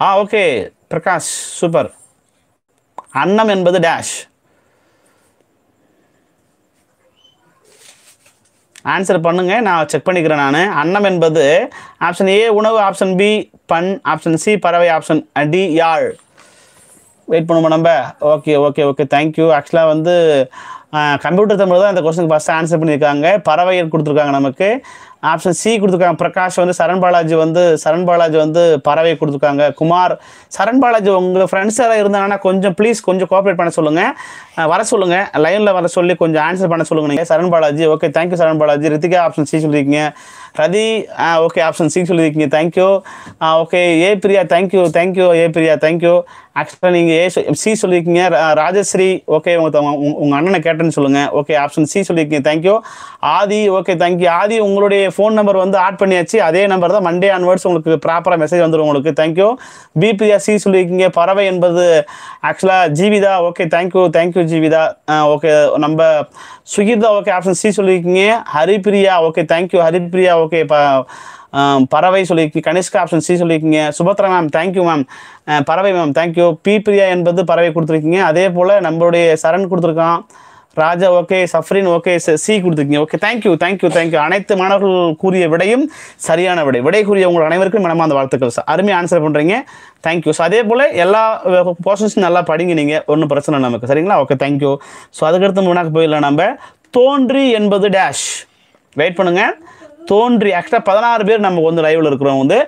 ஆ ஓகே பிரகாஷ் சூப்பர் அன்னம் என்பது டேஷ் ஆன்சர் பண்ணுங்க நான் செக் பண்ணிக்கிறேன் நான். அன்னம் என்பது ஆப்ஷன் ஏ உணவு ஆப்ஷன் பி பண் ஆப்ஷன் சி பறவை ஆப்ஷன் டி யாழ். வெயிட் பண்ணுவோம் நம்ம? ஓகே ஓகே ஓகே தேங்க்யூ ஆக்சுவலாக வந்து கம்ப்யூட்டர் தமிழ் தான் இந்த கொஸ்டினுக்கு ஃபஸ்ட்டு ஆன்சர் பண்ணியிருக்காங்க. பறவைகள் கொடுத்துருக்காங்க நமக்கு. ஆப்ஷன் சி கொடுத்துருக்காங்க. பிரகாஷ் வந்து சரண் பாலாஜி வந்து சரண் பாலாஜி வந்து பறவை கொடுத்துருக்காங்க. குமார் சரண் பாலாஜி உங்கள் ஃப்ரெண்ட்ஸ் யாராவது இருந்தாங்கன்னா கொஞ்சம் ப்ளீஸ் கொஞ்சம் கோஆப்ரேட் பண்ண சொல்லுங்கள் வர சொல்லுங்கள் லைனில் வர சொல்லி கொஞ்சம் ஆன்சர் பண்ண சொல்லுங்கள் நீங்கள் Saran Balaji okay thank you Saran Balaji. Ritika option C சொல்லியிருக்கீங்க. ரதி ஓகே ஆப்ஷன் சி சொல்லியிருக்கீங்க. Thank you okay A Priya thank you thank you A Priya thank you ஆக்சுவலாக நீங்கள் ஏ சி சொல்லியிருக்கீங்க. ரா- ராஜஸ்ரீ ஓகே உங்கள் உங்கள் அண்ணனை கேட்டேன்னு சொல்லுங்கள் ஓகே ஆப்ஷன் சி சொல்லியிருக்கீங்க. Thank you Aadhi okay thank you Aadhi உங்களுடைய ஃபோன் நம்பர் வந்து ஆட் பண்ணியாச்சு. அதே நம்பர் தான் மண்டே ஆன்வர்ட்ஸ் உங்களுக்கு ப்ராப்பராக மெசேஜ் வந்துடும் உங்களுக்கு. தேங்க்யூ பி பிரியா சி சொல்லியிருக்கீங்க. பறவை என்பது ஆக்சுவலாக Jeevitha. Okay thank you thank you Jeevitha. Okay நம்ம சுகிதா ஓகே ஆப்ஷன் சி சொல்லியிருக்கீங்க. Haripriya okay thank you Haripriya okay ப பறவை சொல்லியிருக்கீங்க. கனிஷ்கா ஆப்ஷன் சி சொல்லியிருக்கீங்க. Subhadra ma'am thank you ma'am பறவை ma'am thank you B Priya என்பது பறவை கொடுத்துருக்கீங்க. அதே போல் நம்மளுடைய சரண் கொடுத்துருக்கான். Raja okay Safrin okay C கொடுத்துருக்கீங்க. Okay thank you thank you thank you அனைத்து மாணவர்கள் கூறிய விடையும் சரியான விடை. விடை கூறிய உங்கள் அனைவருக்கும் மனமார்ந்த வாழ்த்துக்கள் சார் அருமையாக ஆன்சர் பண்ணுறீங்க தேங்க்யூ ஸோ அதே போல் எல்லா போர்ஷன்ஸும் நல்லா படிங்க நீங்கள் ஒன்றும் பிரச்சனை இல்லை நமக்கு. சரிங்களா? ஓகே தேங்க்யூ ஸோ அதுக்கடுத்து முன்னாக்கு போயிடலாம். நம்ம தோன்றி என்பது டேஷ் வெயிட் பண்ணுங்கள் தோன்றி ஆக்சுவலாக பதினாறு பேர் நம்ம வந்து லைவில் இருக்கிறோம் வந்து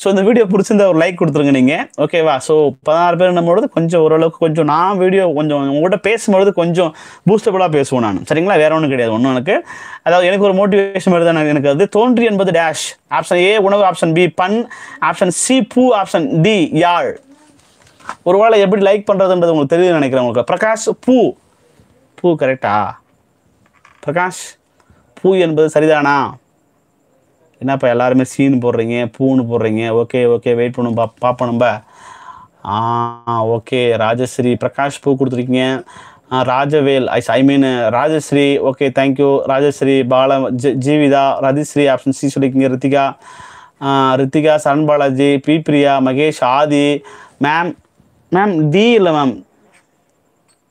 ஸோ இந்த வீடியோ பிடிச்சிருந்தா ஒரு லைக் கொடுத்துருங்க நீங்கள் ஓகேவா ஸோ பதினாறு பேர் நம்மளோட கொஞ்சம் ஓரளவுக்கு கொஞ்சம் நான் வீடியோ கொஞ்சம் உங்கள்கிட்ட பேசும்பொழுது கொஞ்சம் பூஸ்டபுளாக பேசுவேன் நான். சரிங்களா? வேற ஒன்றும் கிடையாது ஒன்றும் எனக்கு. அதாவது எனக்கு ஒரு மோட்டிவேஷன் மாதிரி தான் எனக்கு அது. தோன்றி என்பது டேஷ் ஆப்ஷன் ஏ உணவு. ஆப்ஷன் பி பன் ஆப்ஷன் சி பூ. ஆப்ஷன் டி யாழ். ஒருவேளை எப்படி லைக் பண்ணுறதுன்றது உங்களுக்கு தெரியுதுன்னு நினைக்கிறேன் உங்களுக்கு. பிரகாஷ் பூ. பூ கரெக்டா பிரகாஷ் பூ என்பது சரிதானா? என்னப்பா எல்லாருமே சீன் போடுறீங்க? பூன்னு போடுறீங்க? ஓகே ஓகே வெயிட் பண்ணும் பா பார்ப்போம் நம்ம. ஆ ஓகே ராஜஸ்ரீ பிரகாஷ் பூ கொடுத்துருக்கீங்க. Rajavel I I mean Rajasri okay thank you Rajasri Bala G- Jeevitha Rathisri option C சொல்லியிருக்கீங்க Ritika. Ritika Saran Balaji B Priya Mahesh Aadhi. Ma'am ma'am D இல்லை மேம்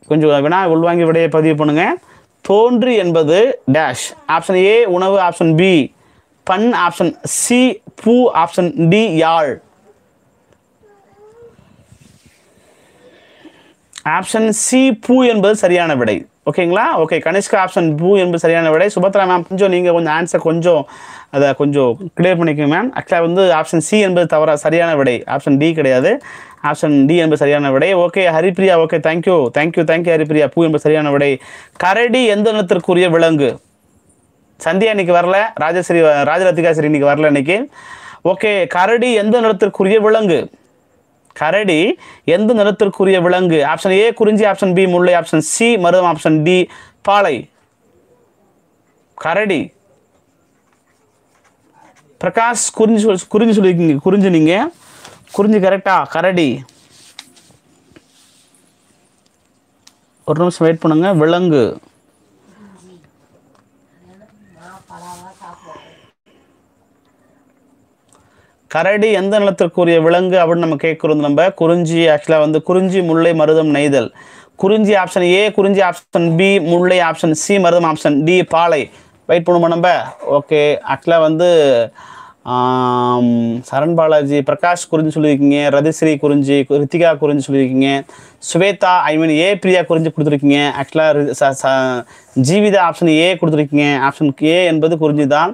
கொஞ்சம் வினா உள்வாங்கி விடையை பதிவு பண்ணுங்க. தோன்றி என்பது டேஷ் ஆப்ஷன் ஏ உணவு. ஆப்ஷன் பி பண் ஆப்ஷன் சி பூ ஆப்ஷன் டி யாழ். ஆப்ஷன் சி பூ என்பது சரியான விடை. ஓகேங்களா? ஓகே கனிஷ்கா ஆப்ஷன் பூ என்பது சரியான விடை. சுபத்ரா மேம் கொஞ்சம் நீங்கள் கொஞ்சம் ஆன்சர் கொஞ்சம் அதை கொஞ்சம் கிளியர் பண்ணிக்கோங்க மேம் ஆக்சுவலாக வந்து ஆப்ஷன் சி என்பது தவறாக சரியான விடை. ஆப்ஷன் டி கிடையாது. ஆப்ஷன் டி என்பது சரியான விடை. Okay Haripriya okay thank you thank you thank you Haripriya. பூ என்பது சரியான விடை. கரடி எந்த நிலத்திற்குரிய விலங்கு? சந்தியா இன்னைக்கு வரல ராஜஸ்ரீ ராஜரத்திகாஸ்ரீ இன்னைக்கு வரல இன்னைக்கு. ஓகே கரடி எந்த நிறத்திற்குரிய விலங்கு? கரடி எந்த நிறத்திற்குரிய விலங்கு? ஆப்ஷன் ஏ குறிஞ்சி. ஆப்ஷன் பி முல்லை. ஆப்ஷன் சி மருதம். ஆப்ஷன் டி பாலை. கரடி. பிரகாஷ் குறிஞ்சி சொல் குறிஞ்சி சொல்லியிருக்கீங்க குறிஞ்சி நீங்கள் குறிஞ்சி கரெக்டா கரடி. ஒரு நிமிஷம் வெயிட் பண்ணுங்க. விலங்கு. கரடி எந்த நிலத்திற்குரிய விலங்கு அப்படின்னு நம்ம கேட்குறது நம்ம? குறிஞ்சி ஆக்சுவலாக வந்து குறிஞ்சி முல்லை மருதம் நெய்தல். குறிஞ்சி ஆப்ஷன் ஏ குறிஞ்சி ஆப்ஷன் பி முல்லை ஆப்ஷன் சி மருதம் ஆப்ஷன் டி பாலை. வெயிட் பண்ணுவோம் நம்ம? ஓகே ஆக்சுவலாக வந்து சரண் பாலாஜி பிரகாஷ் குறிஞ்சி சொல்லியிருக்கீங்க ரதிஸ்ரீ குறிஞ்சி ரித்திகா குறிஞ்சி சொல்லியிருக்கீங்க சுவேதா ஐ மீன் ஏ பிரியா குறிஞ்சி கொடுத்துருக்கீங்க. ஆக்சுவலாக ஜீவிதா ஆப்ஷன் ஏ கொடுத்துருக்கீங்க. ஆப்ஷன் ஏ என்பது குறிஞ்சி தான்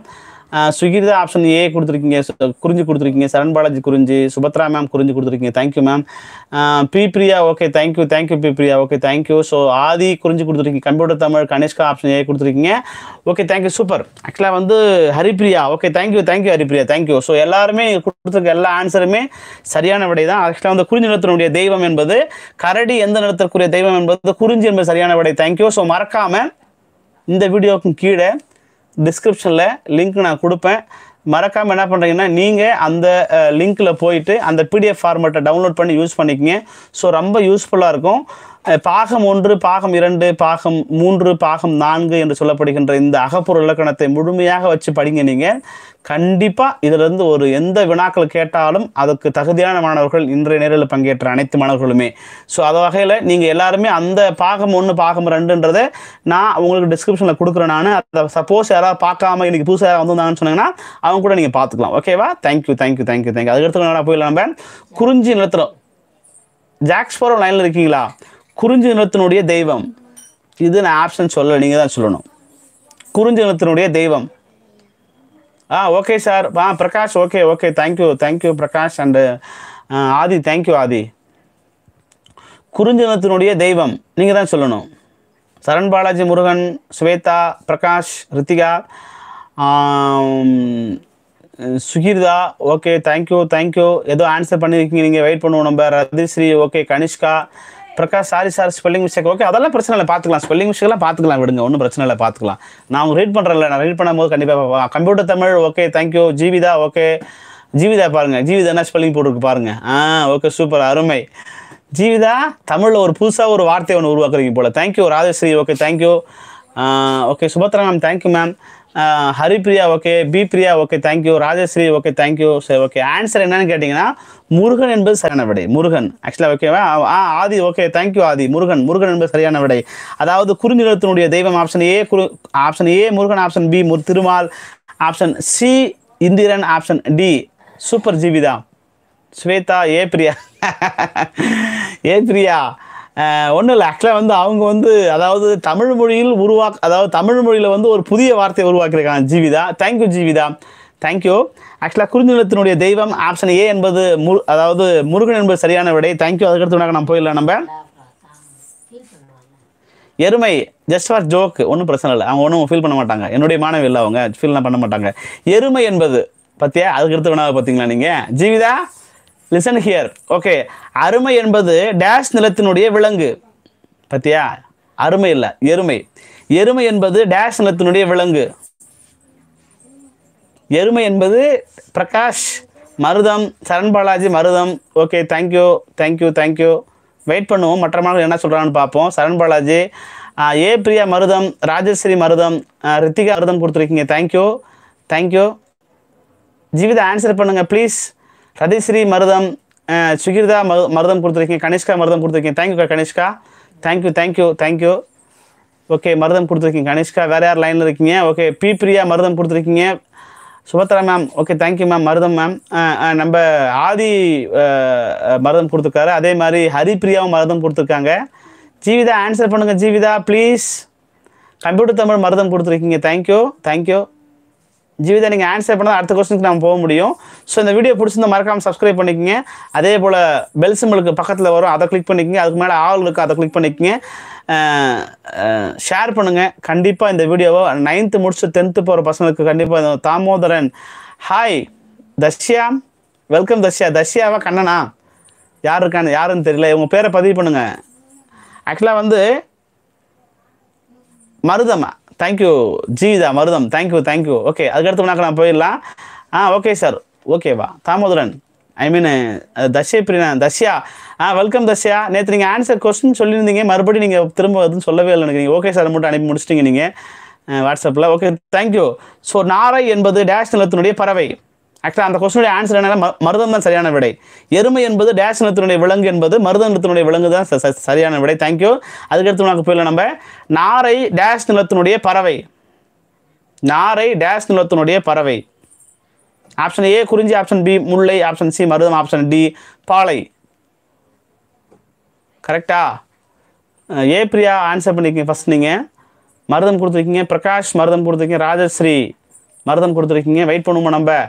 ஆஹ் ஆப்ஷன் ஏ கொடுத்துருக்கீங்க. குறிஞ்சி கொடுத்துருக்கீங்க. சரண் பாலாஜி குறிஞ்சி சுபத்ரா மேம் குறிஞ்சி கொடுத்துருக்கீங்க. Thank you ma'am B Priya okay thank you thank you B Priya okay thank you so Aadhi குறிஞ்சி கொடுத்துருக்கீங்க. Computer Tamil Kanishka option A கொடுத்துருக்கீங்க. ஓகே தேங்க்யூ சூப்பர் ஆக்சுவலாக வந்து Haripriya okay thank you thank you Haripriya thank you so எல்லாருமே கொடுத்துருக்க எல்லா ஆன்சருமே சரியான விடை தான். ஆக்சுவலாக வந்து குறிஞ்சி நிலத்தினுடைய தெய்வம் என்பது கரடி எந்த நிலத்திற்குரிய தெய்வம் என்பது குறிஞ்சி என்பது சரியான விடை. தேங்க்யூ ஸோ மறக்காமல் இந்த வீடியோவுக்கும் கீழே டிஸ்கிரிப்ஷனில் லிங்க் நான் கொடுப்பேன். மறக்காமல் என்ன பண்ணுறீங்கன்னா நீங்கள் அந்த லிங்க்கில் போயிட்டு அந்த பிடிஎஃப் ஃபார்மேட்டை டவுன்லோட் பண்ணி யூஸ் பண்ணிக்கங்க. ஸோ ரொம்ப யூஸ்ஃபுல்லாக இருக்கும். பாகம் ஒன்று பாகம் இரண்டு பாகம் மூன்று பாகம் நான்கு என்று சொல்லப்படுகின்ற இந்த அகப்பொருள் இலக்கணத்தை முழுமையாக வச்சு படிங்க நீங்கள் கண்டிப்பாக இதிலிருந்து ஒரு எந்த வினாக்கள் கேட்டாலும் அதுக்கு தகுதியான மாணவர்கள் இன்றைய நேரில் பங்கேற்ற அனைத்து மாணவர்களுமே. ஸோ அது வகையில் நீங்கள் எல்லாருமே அந்த பாகம் ஒன்று பாகம் ரெண்டுன்றதை நான் உங்களுக்கு டிஸ்கிரிப்ஷனில் கொடுக்குறேன் நான். அதை சப்போஸ் யாராவது பார்க்காம இன்றைக்கி புதுசாக யாராவது வந்திருந்தாங்கன்னு சொன்னீங்கன்னா அவங்க கூட நீங்கள் பார்த்துக்கலாம். ஓகேவா தேங்க்யூ தேங்க்யூ தேங்க்யூ தேங்க்யூ அதுக்கடுத்து என்ன போயிடலாம். நம்ம குறிஞ்சி நிலத்தில். ஜாக்ஸ்போரோ லைனில் இருக்கீங்களா? குறிஞ்சி நிலத்தினுடைய தெய்வம். இது நான் ஆப்ஷன் சொல்ல நீங்கள் தான் சொல்லணும். குறிஞ்சி நிலத்தினுடைய தெய்வம். ஆ okay sir ah Prakash okay okay thank you thank you Prakash and Aadhi. Thank you Aadhi. குறிஞ்சினத்தினுடைய தெய்வம். நீங்கள் தான் சொல்லணும். சரண் பாலாஜி முருகன் ஸ்வேதா பிரகாஷ் ரித்திகா ஆம், Sukirtha okay thank you thank you ஏதோ ஆன்சர் பண்ணியிருக்கீங்க நீங்கள் வெயிட் பண்ணுவோம் நம்ம. Rathisri okay Kanishka Prakash sorry sir spelling mistake okay அதெல்லாம் பிரச்சனை இல்லை பார்த்துக்கலாம். ஸ்பெல்லிங் மிஸ்டேக்லாம் பார்த்துக்கலாம் விடுங்க ஒன்றும் பிரச்சனை இல்லை பார்த்துக்கலாம். நான் அவங்க ரீட் பண்ணுறல நான் ரீட் பண்ணும்போது கண்டிப்பாக computer Tamil okay thank you Jeevitha okay Jeevitha பாருங்க ஜீவிதா என்ன ஸ்பெல்லிங் போட்டுருக்கு பாருங்க. ஆ ஓகே சூப்பர் அருமை. ஜீவிதா தமிழில் ஒரு புதுசாக ஒரு வார்த்தை ஒன்று உருவாக்குறீங்க போல். Thank you Rajasri okay thank you okay Subathra ma'am thank you ma'am Haripriya okay B Priya okay thank you Rajasri okay thank you சரி ஓகே ஆன்சர் என்னன்னு கேட்டிங்கன்னா முருகன் என்பது சரியான விடை. முருகன். ஆக்சுவலாக ஓகேவா ஆ Aadhi okay thank you Aadhi. Murugan. Murugan என்பது சரியான விடை. அதாவது குறிஞ்சிலத்தினுடைய தெய்வம் option A Guru option A Murugan. Option B Moore Thirumal. Option C Indiran. Option D super Jeevitha Swetha A Priya. [LAUGHS] A Priya. ஒன்றும் இல்லை. ஆக்சுவலாக வந்து அவங்க வந்து அதாவது தமிழ் மொழியில் உருவாக் அதாவது தமிழ் மொழியில் வந்து ஒரு புதிய வார்த்தையை உருவாக்கியிருக்காங்க ஜீவிதா. தேங்க்யூ ஜீவிதா. தேங்க்யூ ஆக்சுவலாக குறிஞ்சிலத்தினுடைய தெய்வம் ஆப்ஷன் ஏ என்பது மு அதாவது முருகன் என்பது சரியான விடை. தேங்க்யூ அதுக்கடுத்து வேணா நம்ம போயிடலாம் நம்ம. எருமை ஜஸ்ட் ஃபார் ஜோக் ஒன்றும் பிரச்சனை இல்லை. அவங்க ஒன்றும் ஃபீல் பண்ண மாட்டாங்க. என்னுடைய மாணவி இல்லை அவங்க. ஃபீல்லாம் பண்ண மாட்டாங்க. எருமை என்பது பத்தியா? அதுக்கடுத்து வேணாவது பார்த்தீங்களா நீங்கள் ஜீவிதா? லிசன் ஹியர் ஓகே அருமை என்பது டேஷ் நிலத்தினுடைய விலங்கு. பத்தியா? அருமை இல்லை எருமை. எருமை என்பது டேஷ் நிலத்தினுடைய விலங்கு. எருமை என்பது பிரகாஷ் மருதம் சரண் பாலாஜி மருதம். Okay thank you thank you thank you wait பண்ணுவோம். மற்ற மாணவர்கள் என்ன சொல்கிறான்னு பார்ப்போம். சரண் பாலாஜி ஏ பிரியா மருதம் ராஜஸ்ரீ மருதம் ரித்திகா மருதம் கொடுத்துருக்கீங்க. Thank you thank you Jeevitha answer பண்ணுங்கள் ப்ளீஸ் ரதிஸ்ரீ மருதம் சுகிர்தா மரு மருதம் கொடுத்துருக்கீங்க கனிஷ்கா மருதம் கொடுத்துருக்கீங்க. Thank you Kanishka. Thank you thank you thank you okay மருதம் கொடுத்துருக்கீங்க கனிஷ்கா. வேறு யார் லைனில் இருக்கீங்க? ஓகே பி பிரியா மருதம் கொடுத்துருக்கீங்க. Subathra ma'am okay thank you ma'am மருதம் மேம் நம்ம ஆதி மருதம் கொடுத்துருக்காரு. அதே மாதிரி ஹரிப்ரியாவும் மருதம் கொடுத்துருக்காங்க. ஜீவிதா ஆன்சர் பண்ணுங்கள் ஜீவிதா ப்ளீஸ் கம்ப்யூட்டர் தமிழ் மருதம் கொடுத்துருக்கீங்க. தேங்க்யூ தேங்க்யூ ஜீவிதா நீங்கள் ஆன்சர் பண்ணால் அடுத்த கொஸ்டினுக்கு நம்ம போக முடியும். ஸோ இந்த வீடியோ பிடிச்சிருந்தா மறக்காமல் சப்ஸ்கிரைப் பண்ணிக்கங்க. அதே போல் பெல் சிம்பிளுக்கு பக்கத்தில் வரும் அதை கிளிக் பண்ணிக்கங்க. அதுக்கு மேலே ஆள் இருக்குது அதை கிளிக் பண்ணிக்கங்க. ஷேர் பண்ணுங்கள் கண்டிப்பாக இந்த வீடியோவை நைன்த்து முடிச்சு டென்த்து போகிற பசங்களுக்கு கண்டிப்பாக தாமோதரன். ஹாய் தஷ்யா வெல்கம் தஷ்யா தஷ்யாவா கண்ணனா? யார் இருக்கான்னு யாருன்னு தெரியல. உங்கள் பேரை பதிவு பண்ணுங்கள் ஆக்சுவலாக வந்து மருதமா தேங்க்யூ ஜீவிதா மருதம். தேங்க்யூ தேங்க்யூ ஓகே அதுக்கடுத்து நான் போயிடலாம். ஆ ஓகே சார் ஓகேவா தாமோதரன். ஐ மீன் தஷ்ய பிரியா தஷ்யா ஆ வெல்கம் தஷ்யா நேற்று நீங்கள் ஆன்சர் கொஸ்டின் சொல்லியிருந்தீங்க. மறுபடியும் நீங்கள் திரும்ப எதுவும் சொல்லவே இல்லை நீங்கள் ஓகே சார் மட்டும் அனுப்பி முடிச்சிட்டிங்க நீங்கள் வாட்ஸ்அப்பில் ஓகே தேங்க்யூ ஸோ நாரை என்பது டேஷ் நிலத்தினுடைய பறவை. ஆக்சுவலாக அந்த கொஸ்டினுடைய ஆன்சர் என்ன மருதம் தான் சரியான விடை. எருமை என்பது டேஷ் நிலத்தினுடைய விலங்கு என்பது மருத நிலத்தினுடைய விலங்கு தான் ச- சரியான விடை. தேங்க்யூ அதுக்கடுத்து உனக்கு போயிடல நம்ம நாரை டேஷ் நிலத்தினுடைய பறவை. நாரை டேஷ் நிலத்தினுடைய பறவை. ஆப்ஷன் ஏ குறிஞ்சி. ஆப்ஷன் பி முல்லை. ஆப்ஷன் சி மருதம். ஆப்ஷன் டி பாலை. கரெக்டா ஏ பிரியா ஆன்சர் பண்ணிருக்கீங்க ஃபஸ்ட் நீங்கள் மருதம் கொடுத்துருக்கீங்க. பிரகாஷ் மருதம் கொடுத்துருக்கீங்க. ராஜஸ்ரீ மருதம் கொடுத்துருக்கீங்க. வெயிட் பண்ணுவோம் நம்ம?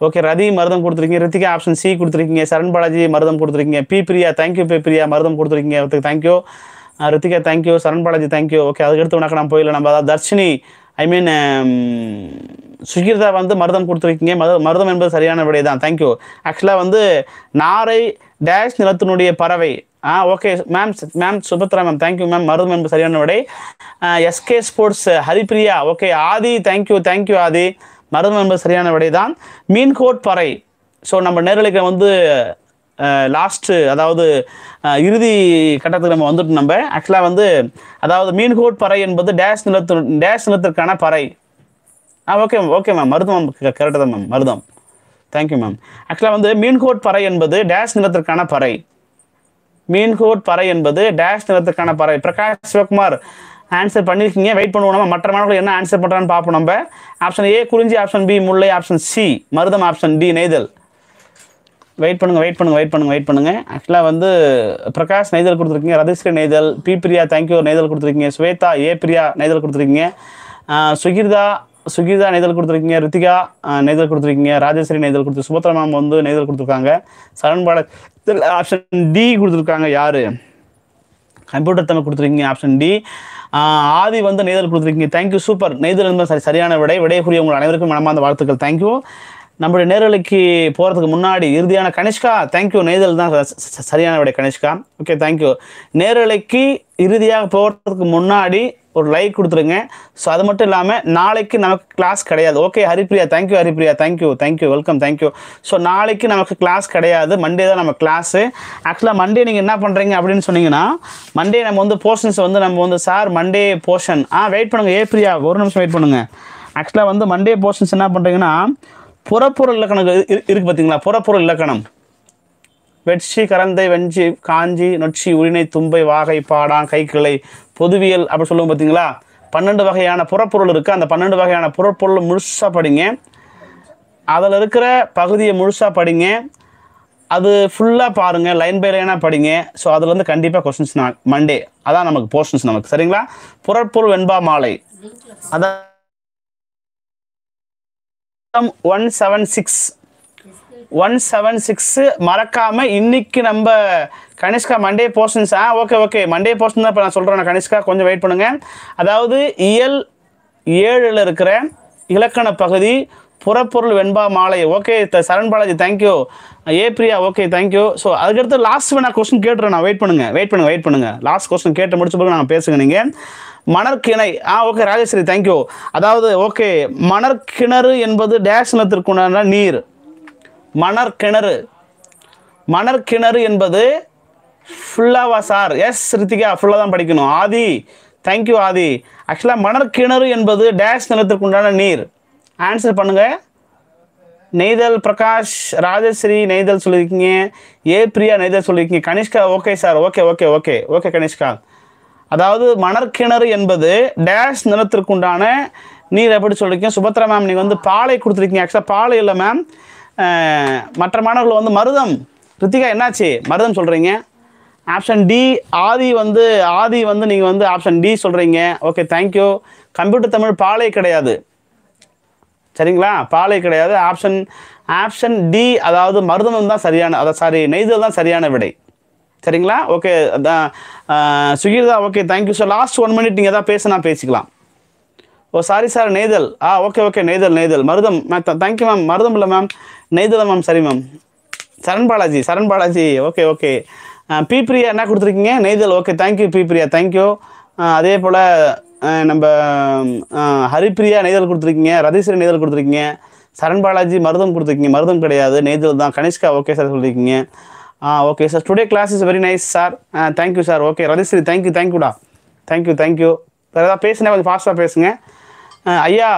ஓகே ரதி மருதம் கொடுத்துருக்கீங்க ரித்திகா ஆப்ஷன் சி கொடுத்துருக்கீங்க சரண் பாலாஜி மருதம் கொடுத்துருக்கீங்க B Priya thank you B Priya மருதம் கொடுத்துருக்கீங்க அதுக்கு thank you Rithika thank you Charan Balaji thank you okay அதுக்கடுத்து உனக்கு நான் போயிடல நம்ம அதாவது தர்ஷினி ஐ மீன் சுகிர்தா வந்து மருதம் கொடுத்துருக்கீங்க மது மருதம் என்பது சரியான விடை தான் தேங்க்யூ ஆக்சுவலாக வந்து நாரை டேஷ் நிலத்தினுடைய பறவை. ஆ okay ma'am ma'am Subathra ma'am thank you ma'am மருதம் என்பது சரியான விடை. SK sports Haripriya okay Aadhi thank you thank you Aadhi. மருதம் என்பது சரியான விடை தான் மீன்கோட் பறை. ஸோ நம்ம நேரலைக்கு வந்து லாஸ்ட்டு அதாவது இறுதி கட்டத்துக்கு நம்ம வந்துட்டு நம்ம. ஆக்சுவலாக வந்து அதாவது மீன்கோட் பறை என்பது டேஷ் நிலத்து டேஷ் நிலத்திற்கான பறை. ஆ ஓகே ஓகே மேம் மருதம் கரெக்டாக தான் மேம் மருதம். தேங்க்யூ மேம் ஆக்சுவலாக வந்து மீன்கோட் பறை என்பது டேஷ் நிலத்திற்கான பறை. மீன்கோட் பறை என்பது டேஷ் நிலத்திற்கான பறை. பிரகாஷ் சிவகுமார் ஆன்சர் பண்ணியிருக்கீங்க வெயிட் பண்ணுவோம் நம்ம. மற்ற மாணவர்கள் என்ன ஆன்சர் பண்ணுறான்னு பார்ப்போம் நம்ம. ஆப்ஷன் ஏ குறிஞ்சி. ஆப்ஷன் பி முல்லை. ஆப்ஷன் சி மருதம். ஆப்ஷன் டி நெய்தல். வெயிட் பண்ணுங்க வெயிட் பண்ணுங்க வெயிட் பண்ணுங்க வெயிட் பண்ணுங்க. ஆக்சுவலாக வந்து பிரகாஷ் நெய்தல் கொடுத்துருக்கீங்க. ரதிஸ்ரீ நெய்தல் பி பிரியா தேங்க்யூ நெய்தல் கொடுத்துருக்கீங்க. ஸ்வேதா ஏ பிரியா நெய்தல் கொடுத்துருக்கீங்க. சுகிர்தா சுகிர்தா நெய்தல் கொடுத்துருக்கீங்க. ரித்திகா நெய்தல் கொடுத்துருக்கீங்க. ராஜேஸ்வரி நெய்தல் கொடுத்து சுபத்ரா மேம் வந்து நெய்தல் கொடுத்துருக்காங்க. சரண் பால ஆப்ஷன் டி கொடுத்துருக்காங்க யாரு? கம்ப்யூட்டர் தமிழ் கொடுத்துருக்கீங்க ஆப்ஷன் டி ஆதி வந்து நெய்தல் கொடுத்துருக்கீங்க. தேங்க்யூ சூப்பர் நெய்தல் என்பது சரி சரியான விடை. விடையக்கூடிய உங்கள் அனைவருக்கும் மனமார்ந்த வாழ்த்துக்கள். தேங்க்யூ நம்மளுடைய நேரலுக்கு போகிறதுக்கு முன்னாடி இறுதியான கனிஷ்கா. தேங்க்யூ நெய்தல் தான் சரியான விடை கனிஷ்கா. ஓகே தேங்க்யூ நேரலைக்கு இறுதியாக போகிறதுக்கு முன்னாடி ஒரு லைக் கொடுத்துருங்க. ஸோ அது மட்டும் இல்லாமல் நாளைக்கு நமக்கு கிளாஸ் கிடையாது. Okay Haripriya thank you Haripriya thank you thank you welcome thank you so நாளைக்கு நமக்கு கிளாஸ் கிடையாது. மண்டே தான் நம்ம கிளாஸு ஆக்சுவலாக மண்டே நீங்கள் என்ன பண்ணுறீங்க அப்படின்னு சொன்னீங்கன்னா மண்டே நம்ம வந்து போர்ஷன்ஸ் வந்து நம்ம வந்து சார் மண்டே போர்ஷன் ஆ வெயிட் பண்ணுங்கள் ஏ பிரியா ஒரு நிமிஷம் வெயிட் பண்ணுங்கள் ஆக்சுவலாக வந்து மண்டே போர்ஷன்ஸ் என்ன பண்ணுறீங்கன்னா புறப்பொருள் இலக்கணம் இருக்குது பார்த்தீங்களா புறப்பொருள் இலக்கணம். வெட்சி கரந்தை வெஞ்சி காஞ்சி நொச்சி உரிணை தும்பை வாகை பாடான் கைக்கிளை பொதுவியல் அப்படி சொல்லுவோம் பார்த்தீங்களா? பன்னெண்டு வகையான புறப்பொருள் இருக்குது அந்த பன்னெண்டு வகையான புறப்பொருள் முழுசாக படிங்க. அதில் இருக்கிற பகுதியை முழுசாக படிங்க. அது ஃபுல்லாக பாருங்கள் லைன் பை லைனாக படிங்க. ஸோ அதில் வந்து கண்டிப்பாக கொஸ்டின்ஸ் நான் மண்டே அதான் நமக்கு போர்ஷன்ஸ் நமக்கு. சரிங்களா? புறப்பொருள் வெண்பா மாலை. அதான் one seven six one seven six மறக்காமல் இன்னைக்கு நம்ம கனிஷ்கா மண்டே போர்ஷன்ஸ் ஆ ஓகே ஓகே மண்டே போர்ஷன் தான் இப்போ நான் சொல்கிறேன் கனிஷ்கா கொஞ்சம் வெயிட் பண்ணுங்கள் அதாவது இயல் ஏழில் இருக்கிற இலக்கண பகுதி புறப்பொருள் வெண்பா மாலை. Okay Charan Balaji thank you A Priya okay thank you so அதுக்கடுத்து லாஸ்ட் நான் கொஸ்டின் கேட்டுறேன். நான் வெயிட் பண்ணுங்கள் வெயிட் பண்ணுங்கள் வெயிட் பண்ணுங்கள் லாஸ்ட் கொஸ்டின் கேட்டு முடிச்ச பிறகு நாங்கள் பேசுங்க நீங்கள் மணற்கிணை. ஆ ஓகே ராஜேஸ்வரி தேங்க்யூ அதாவது ஓகே மணற்கிணறு என்பது டேஷ் நிலத்திற்குண்டான நீர். மணற்கிணறு. மணற்கிணறு என்பது ஃபுல்லாவா சார் எஸ் ரித்திகா ஃபுல்லாக தான் படிக்கணும். Aadhi thank you Aadhi. ஆக்சுவலாக மணற்கிணறு என்பது டேஷ் நிலத்திற்கு உண்டான நீர். ஆன்சர் பண்ணுங்கள் நெய்தல் பிரகாஷ் ராஜஸ்ரீ நெய்தல் சொல்லியிருக்கீங்க. ஏ பிரியா நெய்தல் சொல்லியிருக்கீங்க. Kanishka okay sir okay okay okay okay Kanishka. அதாவது மணற்கிணறு என்பது டேஷ் நிலத்திற்குண்டான நீர். எப்படி சொல்லியிருக்கீங்க சுபத்ரா மேம் நீங்கள் வந்து பாலை கொடுத்துருக்கீங்க. ஆக்சுவலாக பாலை இல்லை மேம் மற்ற மாணவர்கள் வந்து மருதம். ரித்திகா என்னாச்சு? மருதம் சொல்கிறீங்க ஆப்ஷன் டி ஆதி வந்து ஆதி வந்து நீங்கள் வந்து ஆப்ஷன் டி சொல்கிறீங்க okay thank you computer Tamil பாலை கிடையாது. சரிங்களா? பாலை கிடையாது. ஆப்ஷன் ஆப்ஷன் டி அதாவது மருதம் தான் சரியான அதாவது சாரி நெய்தல் தான் சரியான விடை. சரிங்களா? ஓகே அதான் Sukirtha okay thank you sir last one minute நீங்கள் எதாவது பேசினா பேசிக்கலாம். ஓ சாரி சார் நெய்தல். ஆ ஓகே ஓகே நெய்தல் நெய்தல். மருதம் தேங்க்யூ மேம் மருதம் இல்லை மேம் நெய்தல் மேம் சரி ma'am Charan Balaji Charan Balaji. Okay okay B Priya என்ன கொடுத்துருக்கீங்க? நெய்தல் okay thank you B Priya thank you அதே போல் நம்ம அஹ், ஹரிப்பிரியா நெய்தல் கொடுத்துருக்கீங்க. ரதீஸ்வரி நெய்தல் கொடுத்துருக்கீங்க. சரண் பாலாஜி மருதம் கொடுத்துருக்கீங்க. மருதம் கிடையாது. நெய்தல் தான். கனிஷ்கா ஓகே சார் சொல்லியிருக்கீங்க ஆ okay sir today class is very nice sir thank you sir okay Ratheeswari thank you தேங்க்யூடா thank you thank you வேறு ஏதாவது பேசுனா கொஞ்சம் ஃபாஸ்ட்டாக பேசுங்க. ஐயா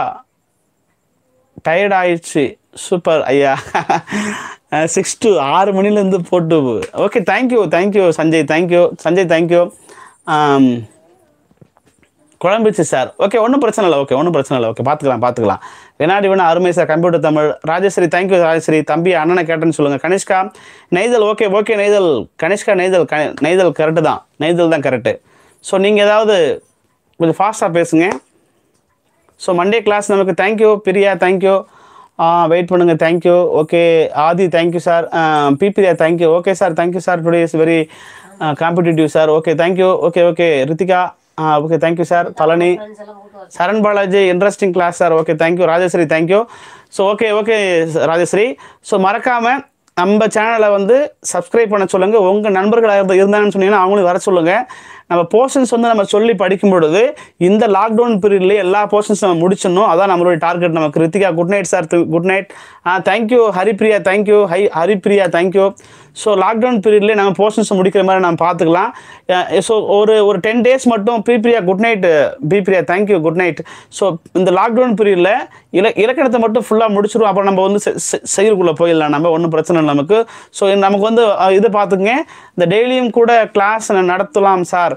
டயர்ட் ஆயிடுச்சு. சூப்பர் ஐயா. சிக்ஸ் டு ஆறு மணிலேருந்து போட்டு okay thank you thank you Sanjay thank you Sanjay thank you குழம்பிச்சு sir okay ஒன்றும் பிரச்சனை இல்லை. ஓகே ஒன்றும் பிரச்சனை இல்லை. ஓகே பார்த்துக்கலாம் பார்த்துக்கலாம் வினாடி வேணா அருமை sir computer Tamil. Rajeswari thank you Rajasri. தம்பி அண்ணனை கேட்டேன்னு சொல்லுங்கள் கனிஷ்கா நெய்தல் ஓகே ஓகே நெய்தல். கனிஷ்கா நெய்தல் க நெய்தல் கரெக்டு தான். நெய்தல் தான் கரெக்டு ஸோ நீங்கள் ஏதாவது கொஞ்சம் ஃபாஸ்ட்டாக பேசுங்க. ஸோ மண்டே கிளாஸ் நமக்கு thank you Priya thank you wait பண்ணுங்க thank you okay Aadhi thank you sir B Priya thank you okay sir thank you sir today is very competitive sir okay thank you okay okay Rithika okay thank you sir Palani Charan Balaji interesting class sir okay thank you Rajeswari thank you so okay okay Rajeswari so மறக்காமல் நம்ம சேனலை வந்து subscribe பண்ண சொல்லுங்கள் உங்கள் நண்பர்கள் யாராவது இருந்தாங்கன்னு சொன்னீங்கன்னா அவங்களையும் வர சொல்லுங்கள் நம்ம போர்ஷன்ஸ் வந்து நம்ம சொல்லி படிக்கும் பொழுது இந்த லாக்டவுன் பீரியட்லேயே எல்லா போர்ஷன்ஸ் நம்ம முடிச்சிடணும். அதான் நம்மளுடைய டார்கெட் நம்ம Kiruthika good night sir good night ah thank you Haripriya thank you hi Haripriya thank you so lockdown பீரியட்லேயே நம்ம போர்ஷன்ஸ் முடிக்கிற மாதிரி நம்ம பார்த்துக்கலாம். ஸோ ஒரு ஒரு டென் டேஸ் மட்டும் பிபிரியா good night பிபிரியா thank you good night so இந்த லாக்டவுன் பீரியடில் இல இலக்கணத்தை மட்டும் ஃபுல்லாக முடிச்சிடும் அப்புறம் நம்ம வந்து செ- போயிடலாம். நம்ம ஒன்றும் பிரச்சனை இல்லை நமக்கு. ஸோ நமக்கு வந்து இதை இது இந்த டெய்லியும் கூட கிளாஸ் நடத்தலாம் சார்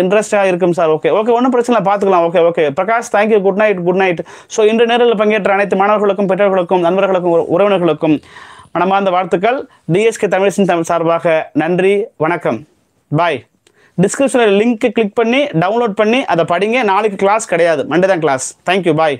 இன்ட்ரெஸ்டாக இருக்கும் சார் ஓகே ஓகே ஒன்றும் பிரச்சனை இல்லை. பார்த்துக்கலாம். Okay okay Prakash thank you good night good night so இன்று நேரில் பங்கேற்ற அனைத்து மாணவர்களுக்கும் பெற்றோர்களுக்கும் நண்பர்களுக்கும் உறவினர்களுக்கும் மனமார்ந்த வாழ்த்துக்கள். டிஎஸ்கே தமிழிசன் தமிழ் சார்பாக நன்றி வணக்கம். பாய் டிஸ்கிரிப்ஷனில் லிங்க் கிளிக் பண்ணி டவுன்லோட் பண்ணி அதை படிங்க. நாளைக்கு கிளாஸ் கிடையாது. மண்டே தான் கிளாஸ் தேங்க்யூ பாய்